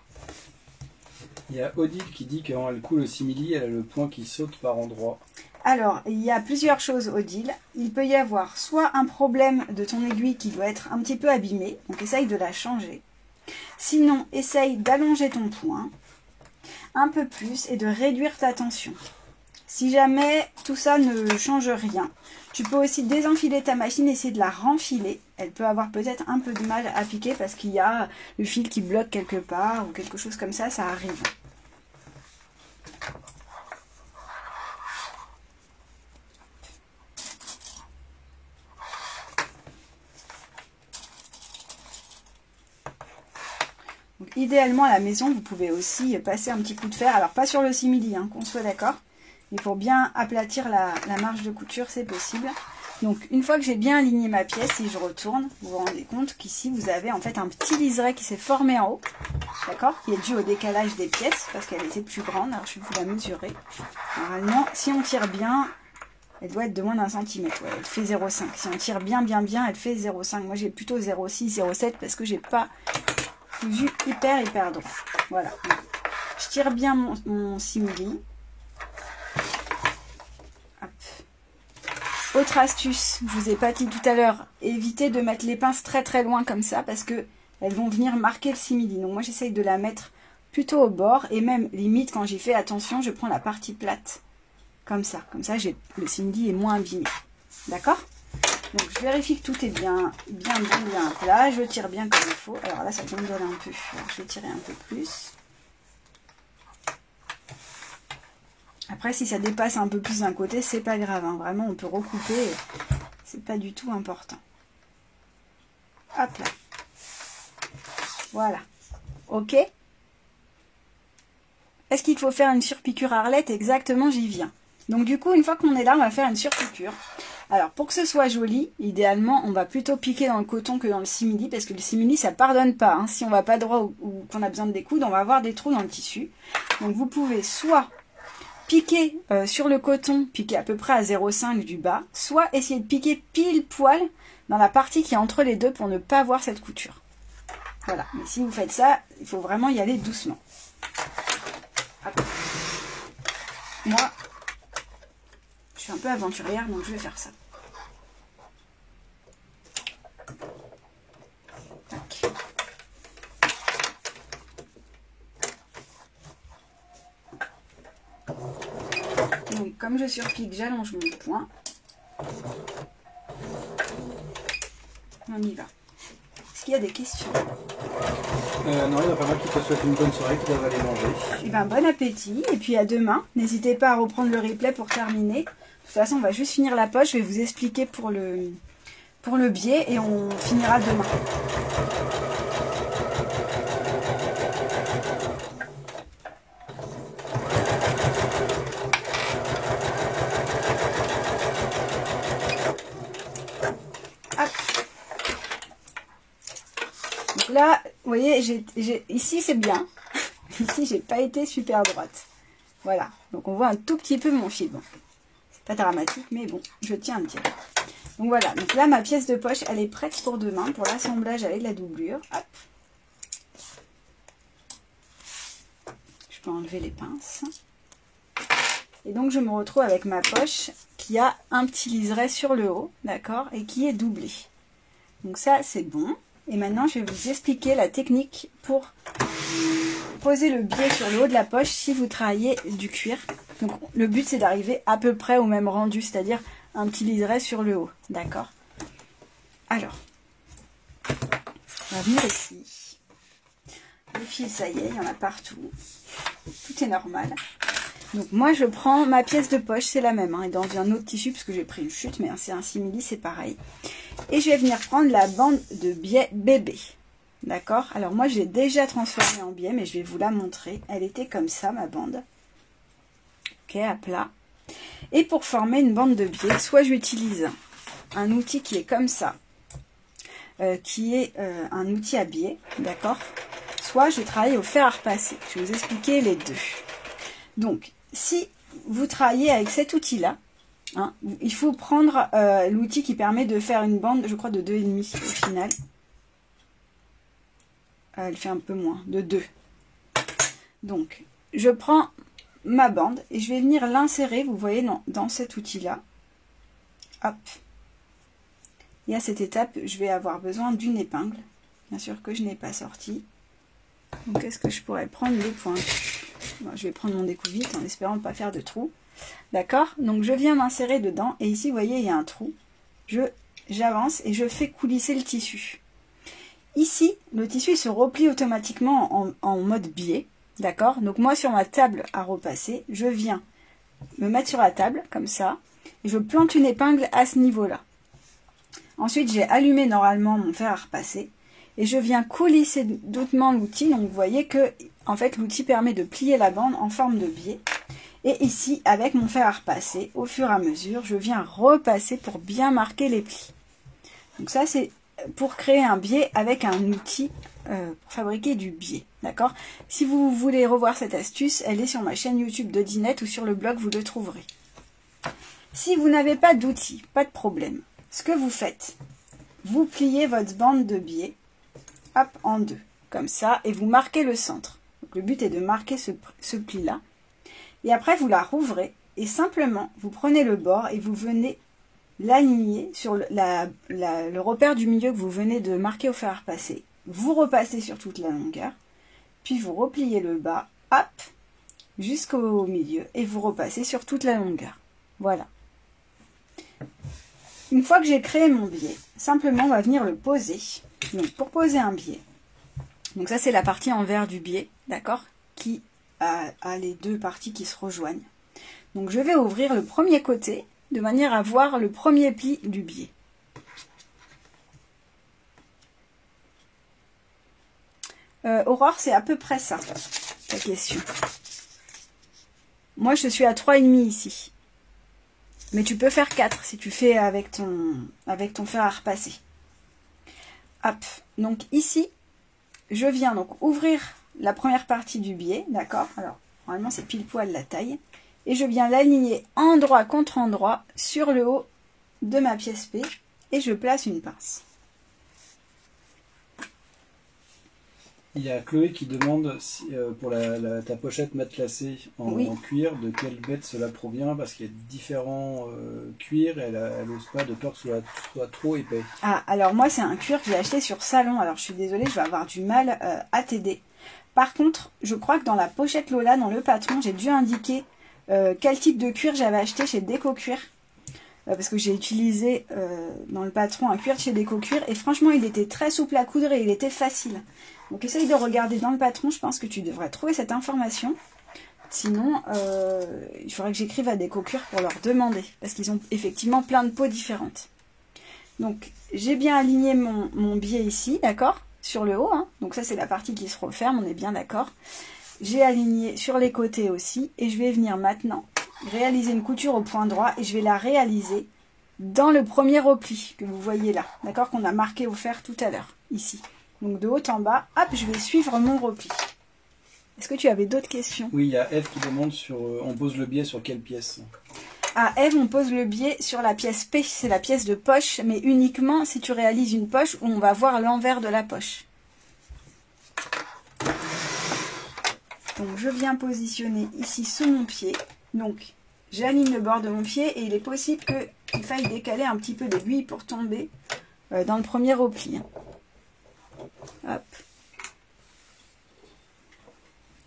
Il y a Odile qui dit que quand elle coule au simili, elle a le point qui saute par endroit. Alors, il y a plusieurs choses, Odile. Il peut y avoir soit un problème de ton aiguille qui doit être un petit peu abîmée, donc essaye de la changer. Sinon, essaye d'allonger ton point un peu plus et de réduire ta tension. Si jamais tout ça ne change rien, tu peux aussi désenfiler ta machine, essayer de la renfiler. Elle peut avoir peut-être un peu de mal à piquer parce qu'il y a le fil qui bloque quelque part ou quelque chose comme ça, ça arrive. Idéalement à la maison, vous pouvez aussi passer un petit coup de fer. Alors pas sur le simili, hein, qu'on soit d'accord. Mais pour bien aplatir la, marge de couture, c'est possible. Donc une fois que j'ai bien aligné ma pièce, si je retourne, vous vous rendez compte qu'ici vous avez en fait un petit liseré qui s'est formé en haut. D'accord? Qui est dû au décalage des pièces parce qu'elle était plus grande. Alors je vais vous la mesurer. Normalement, si on tire bien, elle doit être de moins d'un centimètre. Elle fait 0,5. Si on tire bien bien bien, elle fait 0,5. Moi j'ai plutôt 0,6, 0,7 parce que j'ai pas cousu hyper hyper droit. Voilà. Je tire bien mon, mon simili. Autre astuce, je vous ai pas dit tout à l'heure, évitez de mettre les pinces très très loin comme ça parce que elles vont venir marquer le simili. Donc moi j'essaye de la mettre plutôt au bord et même limite quand j'y fais attention, je prends la partie plate comme ça. Comme ça le simili est moins abîmé. D'accord? Donc je vérifie que tout est bien, bien, bien, bien plat. Je tire bien comme il faut. Alors là, ça tombe un peu. Je vais tirer un peu plus. Après, si ça dépasse un peu plus d'un côté, c'est pas grave. hein. Vraiment, on peut recouper. C'est pas du tout important. Hop là. Voilà. Ok Est-ce qu'il faut faire une surpiqûre Arlette? Exactement, j'y viens. Donc du coup, une fois qu'on est là, on va faire une surpiqûre. Alors, pour que ce soit joli, idéalement, on va plutôt piquer dans le coton que dans le simili, parce que le simili, ça pardonne pas. hein. Si on va pas droit ou, qu'on a besoin de découdre, on va avoir des trous dans le tissu. Donc, vous pouvez soit piquer euh, sur le coton, piquer à peu près à 0,5 du bas, soit essayer de piquer pile poil dans la partie qui est entre les deux pour ne pas voir cette couture. Voilà. Mais si vous faites ça, il faut vraiment y aller doucement. Moi, je suis un peu aventurière, donc je vais faire ça. Tac. Donc, comme je surpique, j'allonge mon point. On y va. Est-ce qu'il y a des questions? Euh, non, il n'y en a pas mal qui te souhaitent une bonne soirée, qui doivent aller manger. Eh ben, bon appétit et puis à demain. N'hésitez pas à reprendre le replay pour terminer. De toute façon, on va juste finir la poche. Je vais vous expliquer pour le, pour le biais et on finira demain. Hop. Ici c'est bien. Ici, j'ai pas été super droite. Voilà, donc on voit un tout petit peu mon fil. Bon, c'est pas dramatique, mais bon, je tiens un petit peu. Donc voilà, donc là, ma pièce de poche, elle est prête pour demain, pour l'assemblage avec la doublure. Hop. Je peux enlever les pinces. Et donc, je me retrouve avec ma poche qui a un petit liseré sur le haut, d'accord, et qui est doublé. Donc ça, c'est bon. Et maintenant, je vais vous expliquer la technique pour poser le biais sur le haut de la poche si vous travaillez du cuir. Donc, le but, c'est d'arriver à peu près au même rendu, c'est-à-dire un petit liseré sur le haut, d'accord? Alors, on va venir ici. Le fil, ça y est, il y en a partout. Tout est normal. Donc moi je prends ma pièce de poche, c'est la même, hein, et dans un autre tissu, parce que j'ai pris une chute, mais c'est un simili, c'est pareil. Et je vais venir prendre la bande de biais bébé. D'accord? Alors moi je l'ai déjà transformée en biais, mais je vais vous la montrer. Elle était comme ça, ma bande. Ok, à plat. Et pour former une bande de biais, soit j'utilise un outil qui est comme ça, euh, qui est euh, un outil à biais, d'accord? Soit je travaille au fer à repasser. Je vais vous expliquer les deux. Donc, si vous travaillez avec cet outil-là, hein, il faut prendre euh, l'outil qui permet de faire une bande, je crois, de 2,5 au final. Euh, elle fait un peu moins, de 2. Donc, je prends ma bande et je vais venir l'insérer, vous voyez, dans, cet outil-là. Hop. Et à cette étape, je vais avoir besoin d'une épingle. Bien sûr que je n'ai pas sorti. Donc, est-ce que je pourrais prendre les points? Je vais prendre mon découpe vite en espérant ne pas faire de trou. D'accord? Donc je viens m'insérer dedans et ici vous voyez il y a un trou. J'avance et je fais coulisser le tissu. Ici, le tissu se replie automatiquement en, mode biais. D'accord? Donc moi sur ma table à repasser, je viens me mettre sur la table comme ça et je plante une épingle à ce niveau-là. Ensuite, j'ai allumé normalement mon fer à repasser et je viens coulisser doucement l'outil. Donc vous voyez que en fait, l'outil permet de plier la bande en forme de biais. Et ici, avec mon fer à repasser, au fur et à mesure, je viens repasser pour bien marquer les plis. Donc ça, c'est pour créer un biais avec un outil euh, pour fabriquer du biais. D'accord? Si vous voulez revoir cette astuce, elle est sur ma chaîne YouTube de Dinette ou sur le blog, vous le trouverez. Si vous n'avez pas d'outil, pas de problème. Ce que vous faites, vous pliez votre bande de biais hop, en deux, comme ça, et vous marquez le centre le but est de marquer ce, pli-là. Et après, vous la rouvrez et simplement, vous prenez le bord et vous venez l'aligner sur le, repère du milieu que vous venez de marquer au fer à repasser. Vous repassez sur toute la longueur, puis vous repliez le bas, hop, jusqu'au milieu et vous repassez sur toute la longueur. Voilà. Une fois que j'ai créé mon biais, simplement on va venir le poser. Donc pour poser un biais, donc ça c'est la partie envers du biais d'accord, qui a, les deux parties qui se rejoignent. Donc je vais ouvrir le premier côté de manière à voir le premier pli du biais. Euh, Aurore, c'est à peu près ça, ta question. Moi, je suis à 3,5 ici. Mais tu peux faire 4 si tu fais avec ton, avec ton fer à repasser. Hop. Donc ici, je viens donc ouvrir la première partie du biais, d'accord? Alors, normalement, c'est pile poil la taille. Et je viens l'aligner endroit contre endroit sur le haut de ma pièce P et je place une pince. Il y a Chloé qui demande euh, pour la, ta pochette matelassée en, en, cuir, de quelle bête cela provient, parce qu'il y a différents euh, cuirs et elle n'ose pas de peur que ce soit, trop épais. Ah, alors moi c'est un cuir que j'ai acheté sur Salon, alors je suis désolée, je vais avoir du mal euh, à t'aider. Par contre, je crois que dans la pochette Lola, dans le patron, j'ai dû indiquer euh, quel type de cuir j'avais acheté chez Déco Cuir. Euh, parce que j'ai utilisé euh, dans le patron un cuir chez Déco Cuir. Et franchement, il était très souple à coudre et il était facile. Donc essaye de regarder dans le patron. Je pense que tu devrais trouver cette information. Sinon, il faudrait que j'écrive à Déco Cuir pour leur demander. Parce qu'ils ont effectivement plein de peaux différentes. Donc, j'ai bien aligné mon, mon biais ici, d'accord? Sur le haut. Hein. Donc ça, c'est la partie qui se referme, on est bien d'accord. J'ai aligné sur les côtés aussi. Et je vais venir maintenant réaliser une couture au point droit. Et je vais la réaliser dans le premier repli que vous voyez là. D'accord Qu'on a marqué au fer tout à l'heure, ici. Donc de haut en bas, hop, je vais suivre mon repli. Est-ce que tu avais d'autres questions? Oui, il y a Eve qui demande sur euh, on pose le biais sur quelle pièce? À Eve, on pose le biais sur la pièce P, c'est la pièce de poche, mais uniquement si tu réalises une poche où on va voir l'envers de la poche. Donc je viens positionner ici sous mon pied. Donc j'aligne le bord de mon pied et il est possible qu'il faille décaler un petit peu l'aiguille pour tomber euh, dans le premier repli. Hein. Hop.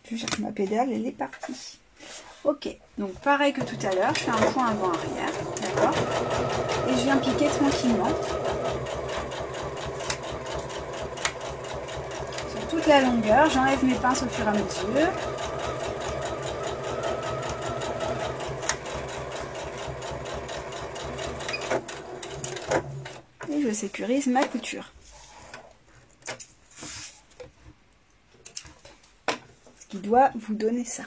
Je cherche ma pédale, elle est partie. Ok, donc pareil que tout à l'heure, je fais un point avant-arrière, d'accord? Et je viens piquer tranquillement. Sur toute la longueur, j'enlève mes pinces au fur et à mesure. Et je sécurise ma couture. qui doit vous donner ça.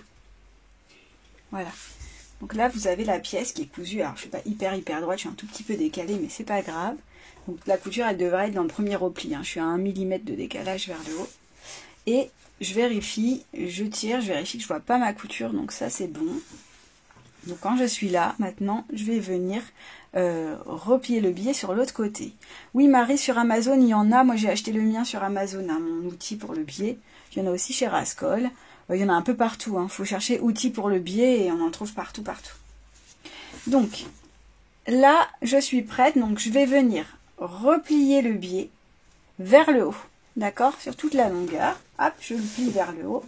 Voilà. Donc là, vous avez la pièce qui est cousue. Alors, je suis pas hyper hyper droite, je suis un tout petit peu décalée, mais c'est pas grave. Donc la couture, elle devrait être dans le premier repli. Hein. Je suis à 1 mm de décalage vers le haut. Et je vérifie, je tire, je vérifie que je vois pas ma couture, donc ça c'est bon. Donc quand je suis là, maintenant, je vais venir euh, replier le billet sur l'autre côté. Oui, Marie, sur Amazon, il y en a. Moi, j'ai acheté le mien sur Amazon, hein, mon outil pour le billet. Il y en a aussi chez Rascol. Euh, il y en a un peu partout. Il hein. faut chercher outils pour le biais et on en trouve partout, partout. Donc, là, je suis prête. Donc, je vais venir replier le biais vers le haut. D'accord Sur toute la longueur. Hop, je le plie vers le haut.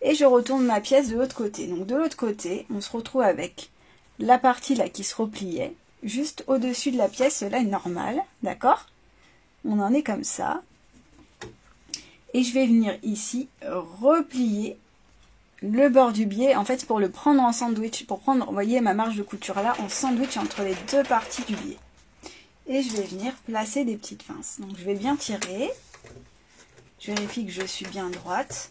Et je retourne ma pièce de l'autre côté. Donc, de l'autre côté, on se retrouve avec la partie là qui se repliait. Juste au-dessus de la pièce, là est normal. D'accord? On en est comme ça et je vais venir ici replier le bord du biais en fait pour le prendre en sandwich pour prendre vous voyez ma marge de couture là en sandwich entre les deux parties du biais. Et je vais venir placer des petites pinces. Donc je vais bien tirer. Je vérifie que je suis bien droite.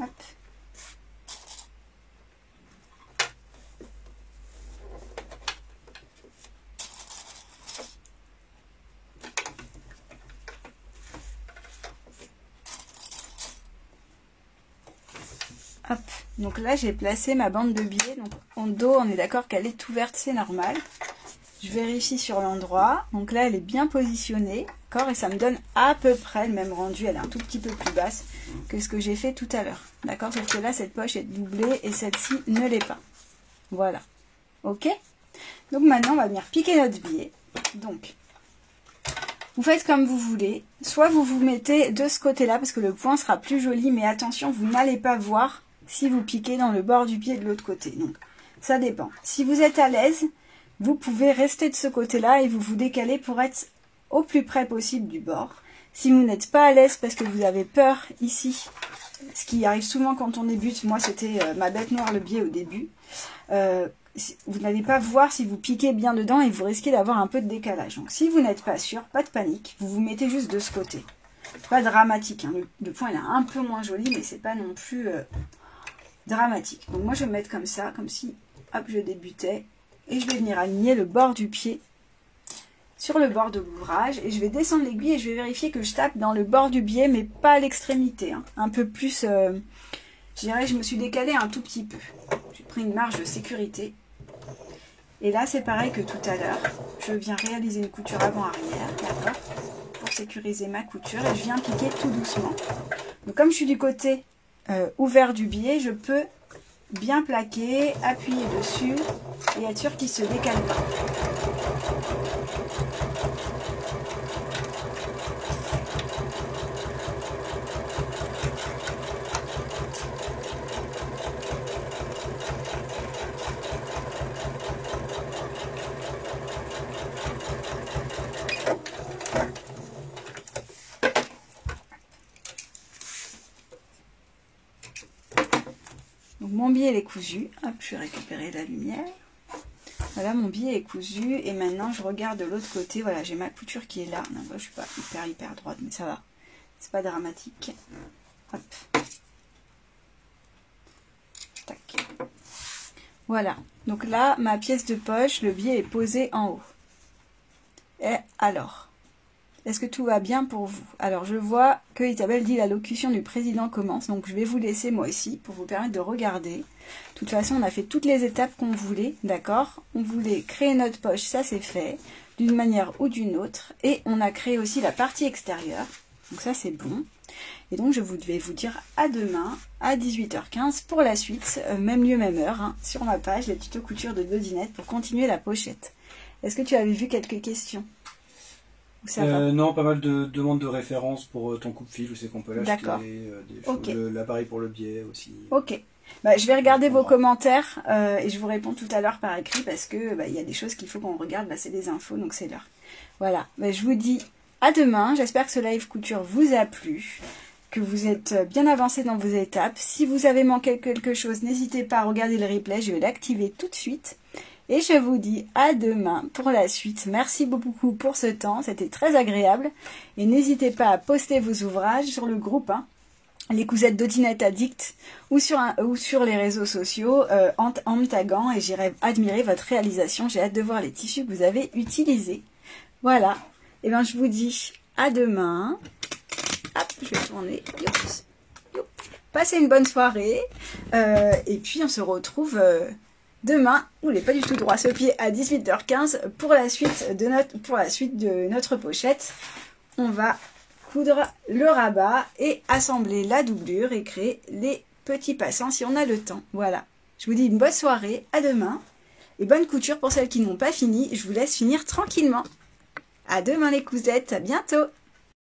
Hop. Donc là, j'ai placé ma bande de billets. Donc en dos, on est d'accord qu'elle est ouverte, c'est normal. Je vérifie sur l'endroit. Donc là, elle est bien positionnée. D'accord Et ça me donne à peu près le même rendu. Elle est un tout petit peu plus basse que ce que j'ai fait tout à l'heure. D'accord Sauf que là, cette poche est doublée et celle-ci ne l'est pas. Voilà. Ok? Donc maintenant, on va venir piquer notre billet. Donc, vous faites comme vous voulez. Soit vous vous mettez de ce côté-là parce que le point sera plus joli. Mais attention, vous n'allez pas voir si vous piquez dans le bord du pied de l'autre côté. Donc, ça dépend. Si vous êtes à l'aise, vous pouvez rester de ce côté-là et vous vous décalez pour être au plus près possible du bord. Si vous n'êtes pas à l'aise parce que vous avez peur ici, ce qui arrive souvent quand on débute, moi c'était euh, ma bête noire le biais au début, euh, vous n'allez pas voir si vous piquez bien dedans et vous risquez d'avoir un peu de décalage. Donc si vous n'êtes pas sûr, pas de panique, vous vous mettez juste de ce côté. Pas dramatique, hein. le, point est un peu moins joli, mais c'est pas non plus euh, dramatique. Donc moi je vais me mettre comme ça, comme si hop je débutais. Et je vais venir aligner le bord du pied sur le bord de l'ouvrage. Et je vais descendre l'aiguille et je vais vérifier que je tape dans le bord du biais, mais pas à l'extrémité. Hein. Un peu plus, euh, je dirais, je me suis décalée un tout petit peu. J'ai pris une marge de sécurité. Et là c'est pareil que tout à l'heure. Je viens réaliser une couture avant-arrière, d'accord Pour sécuriser ma couture. Et je viens piquer tout doucement. Donc comme je suis du côté euh, ouvert du biais, je peux bien plaquer, appuyer dessus et être sûr qu'il ne se décale pas. mon billet est cousu. Hop, je vais récupérer la lumière. Voilà, mon billet est cousu. Et maintenant, je regarde de l'autre côté. Voilà, j'ai ma couture qui est là. Non, je suis pas hyper, hyper droite, mais ça va. C'est pas dramatique. Voilà. Donc là, ma pièce de poche, le billet est posé en haut. Et alors Est-ce que tout va bien pour vous? Alors je vois que Isabelle dit la locution du président commence, donc je vais vous laisser moi aussi pour vous permettre de regarder. De toute façon, on a fait toutes les étapes qu'on voulait, d'accord? On voulait créer notre poche, ça c'est fait, d'une manière ou d'une autre. Et on a créé aussi la partie extérieure, donc ça c'est bon. Et donc je vais vous dire à demain à 18h15 pour la suite, euh, même lieu, même heure, hein, sur ma page, les tutos couture de Dodinette pour continuer la pochette. Est-ce que tu avais vu quelques questions? Euh, non, pas mal de demandes de référence pour euh, ton coupe-fil, où c'est qu'on peut l'acheter, euh, l'appareil pour le biais aussi. Ok. Bah, je vais regarder vos commentaires et je vous réponds tout à l'heure par écrit parce que bah, il y a des choses qu'il faut qu'on regarde. Bah, c'est des infos, donc c'est l'heure. Voilà. Bah, je vous dis à demain. J'espère que ce live couture vous a plu, que vous êtes bien avancé dans vos étapes. Si vous avez manqué quelque chose, n'hésitez pas à regarder le replay. Je vais l'activer tout de suite. Et je vous dis à demain pour la suite. Merci beaucoup pour ce temps, c'était très agréable. Et n'hésitez pas à poster vos ouvrages sur le groupe, hein, les cousettes d'Odinette Addict, ou sur, les réseaux sociaux euh, en, en, me taguant et j'irai admirer votre réalisation. J'ai hâte de voir les tissus que vous avez utilisés. Voilà. Et eh bien je vous dis à demain. Hop, je vais tourner. Passez une bonne soirée. Euh, et puis on se retrouve. Euh, demain, ou n'est pas du tout droit ce pied à 18h15 pour la suite de notre, pour la suite de notre pochette. On va coudre le rabat et assembler la doublure et créer les petits passants si on a le temps. Voilà. Je vous dis une bonne soirée, à demain et bonne couture pour celles qui n'ont pas fini. Je vous laisse finir tranquillement. À demain les cousettes, à bientôt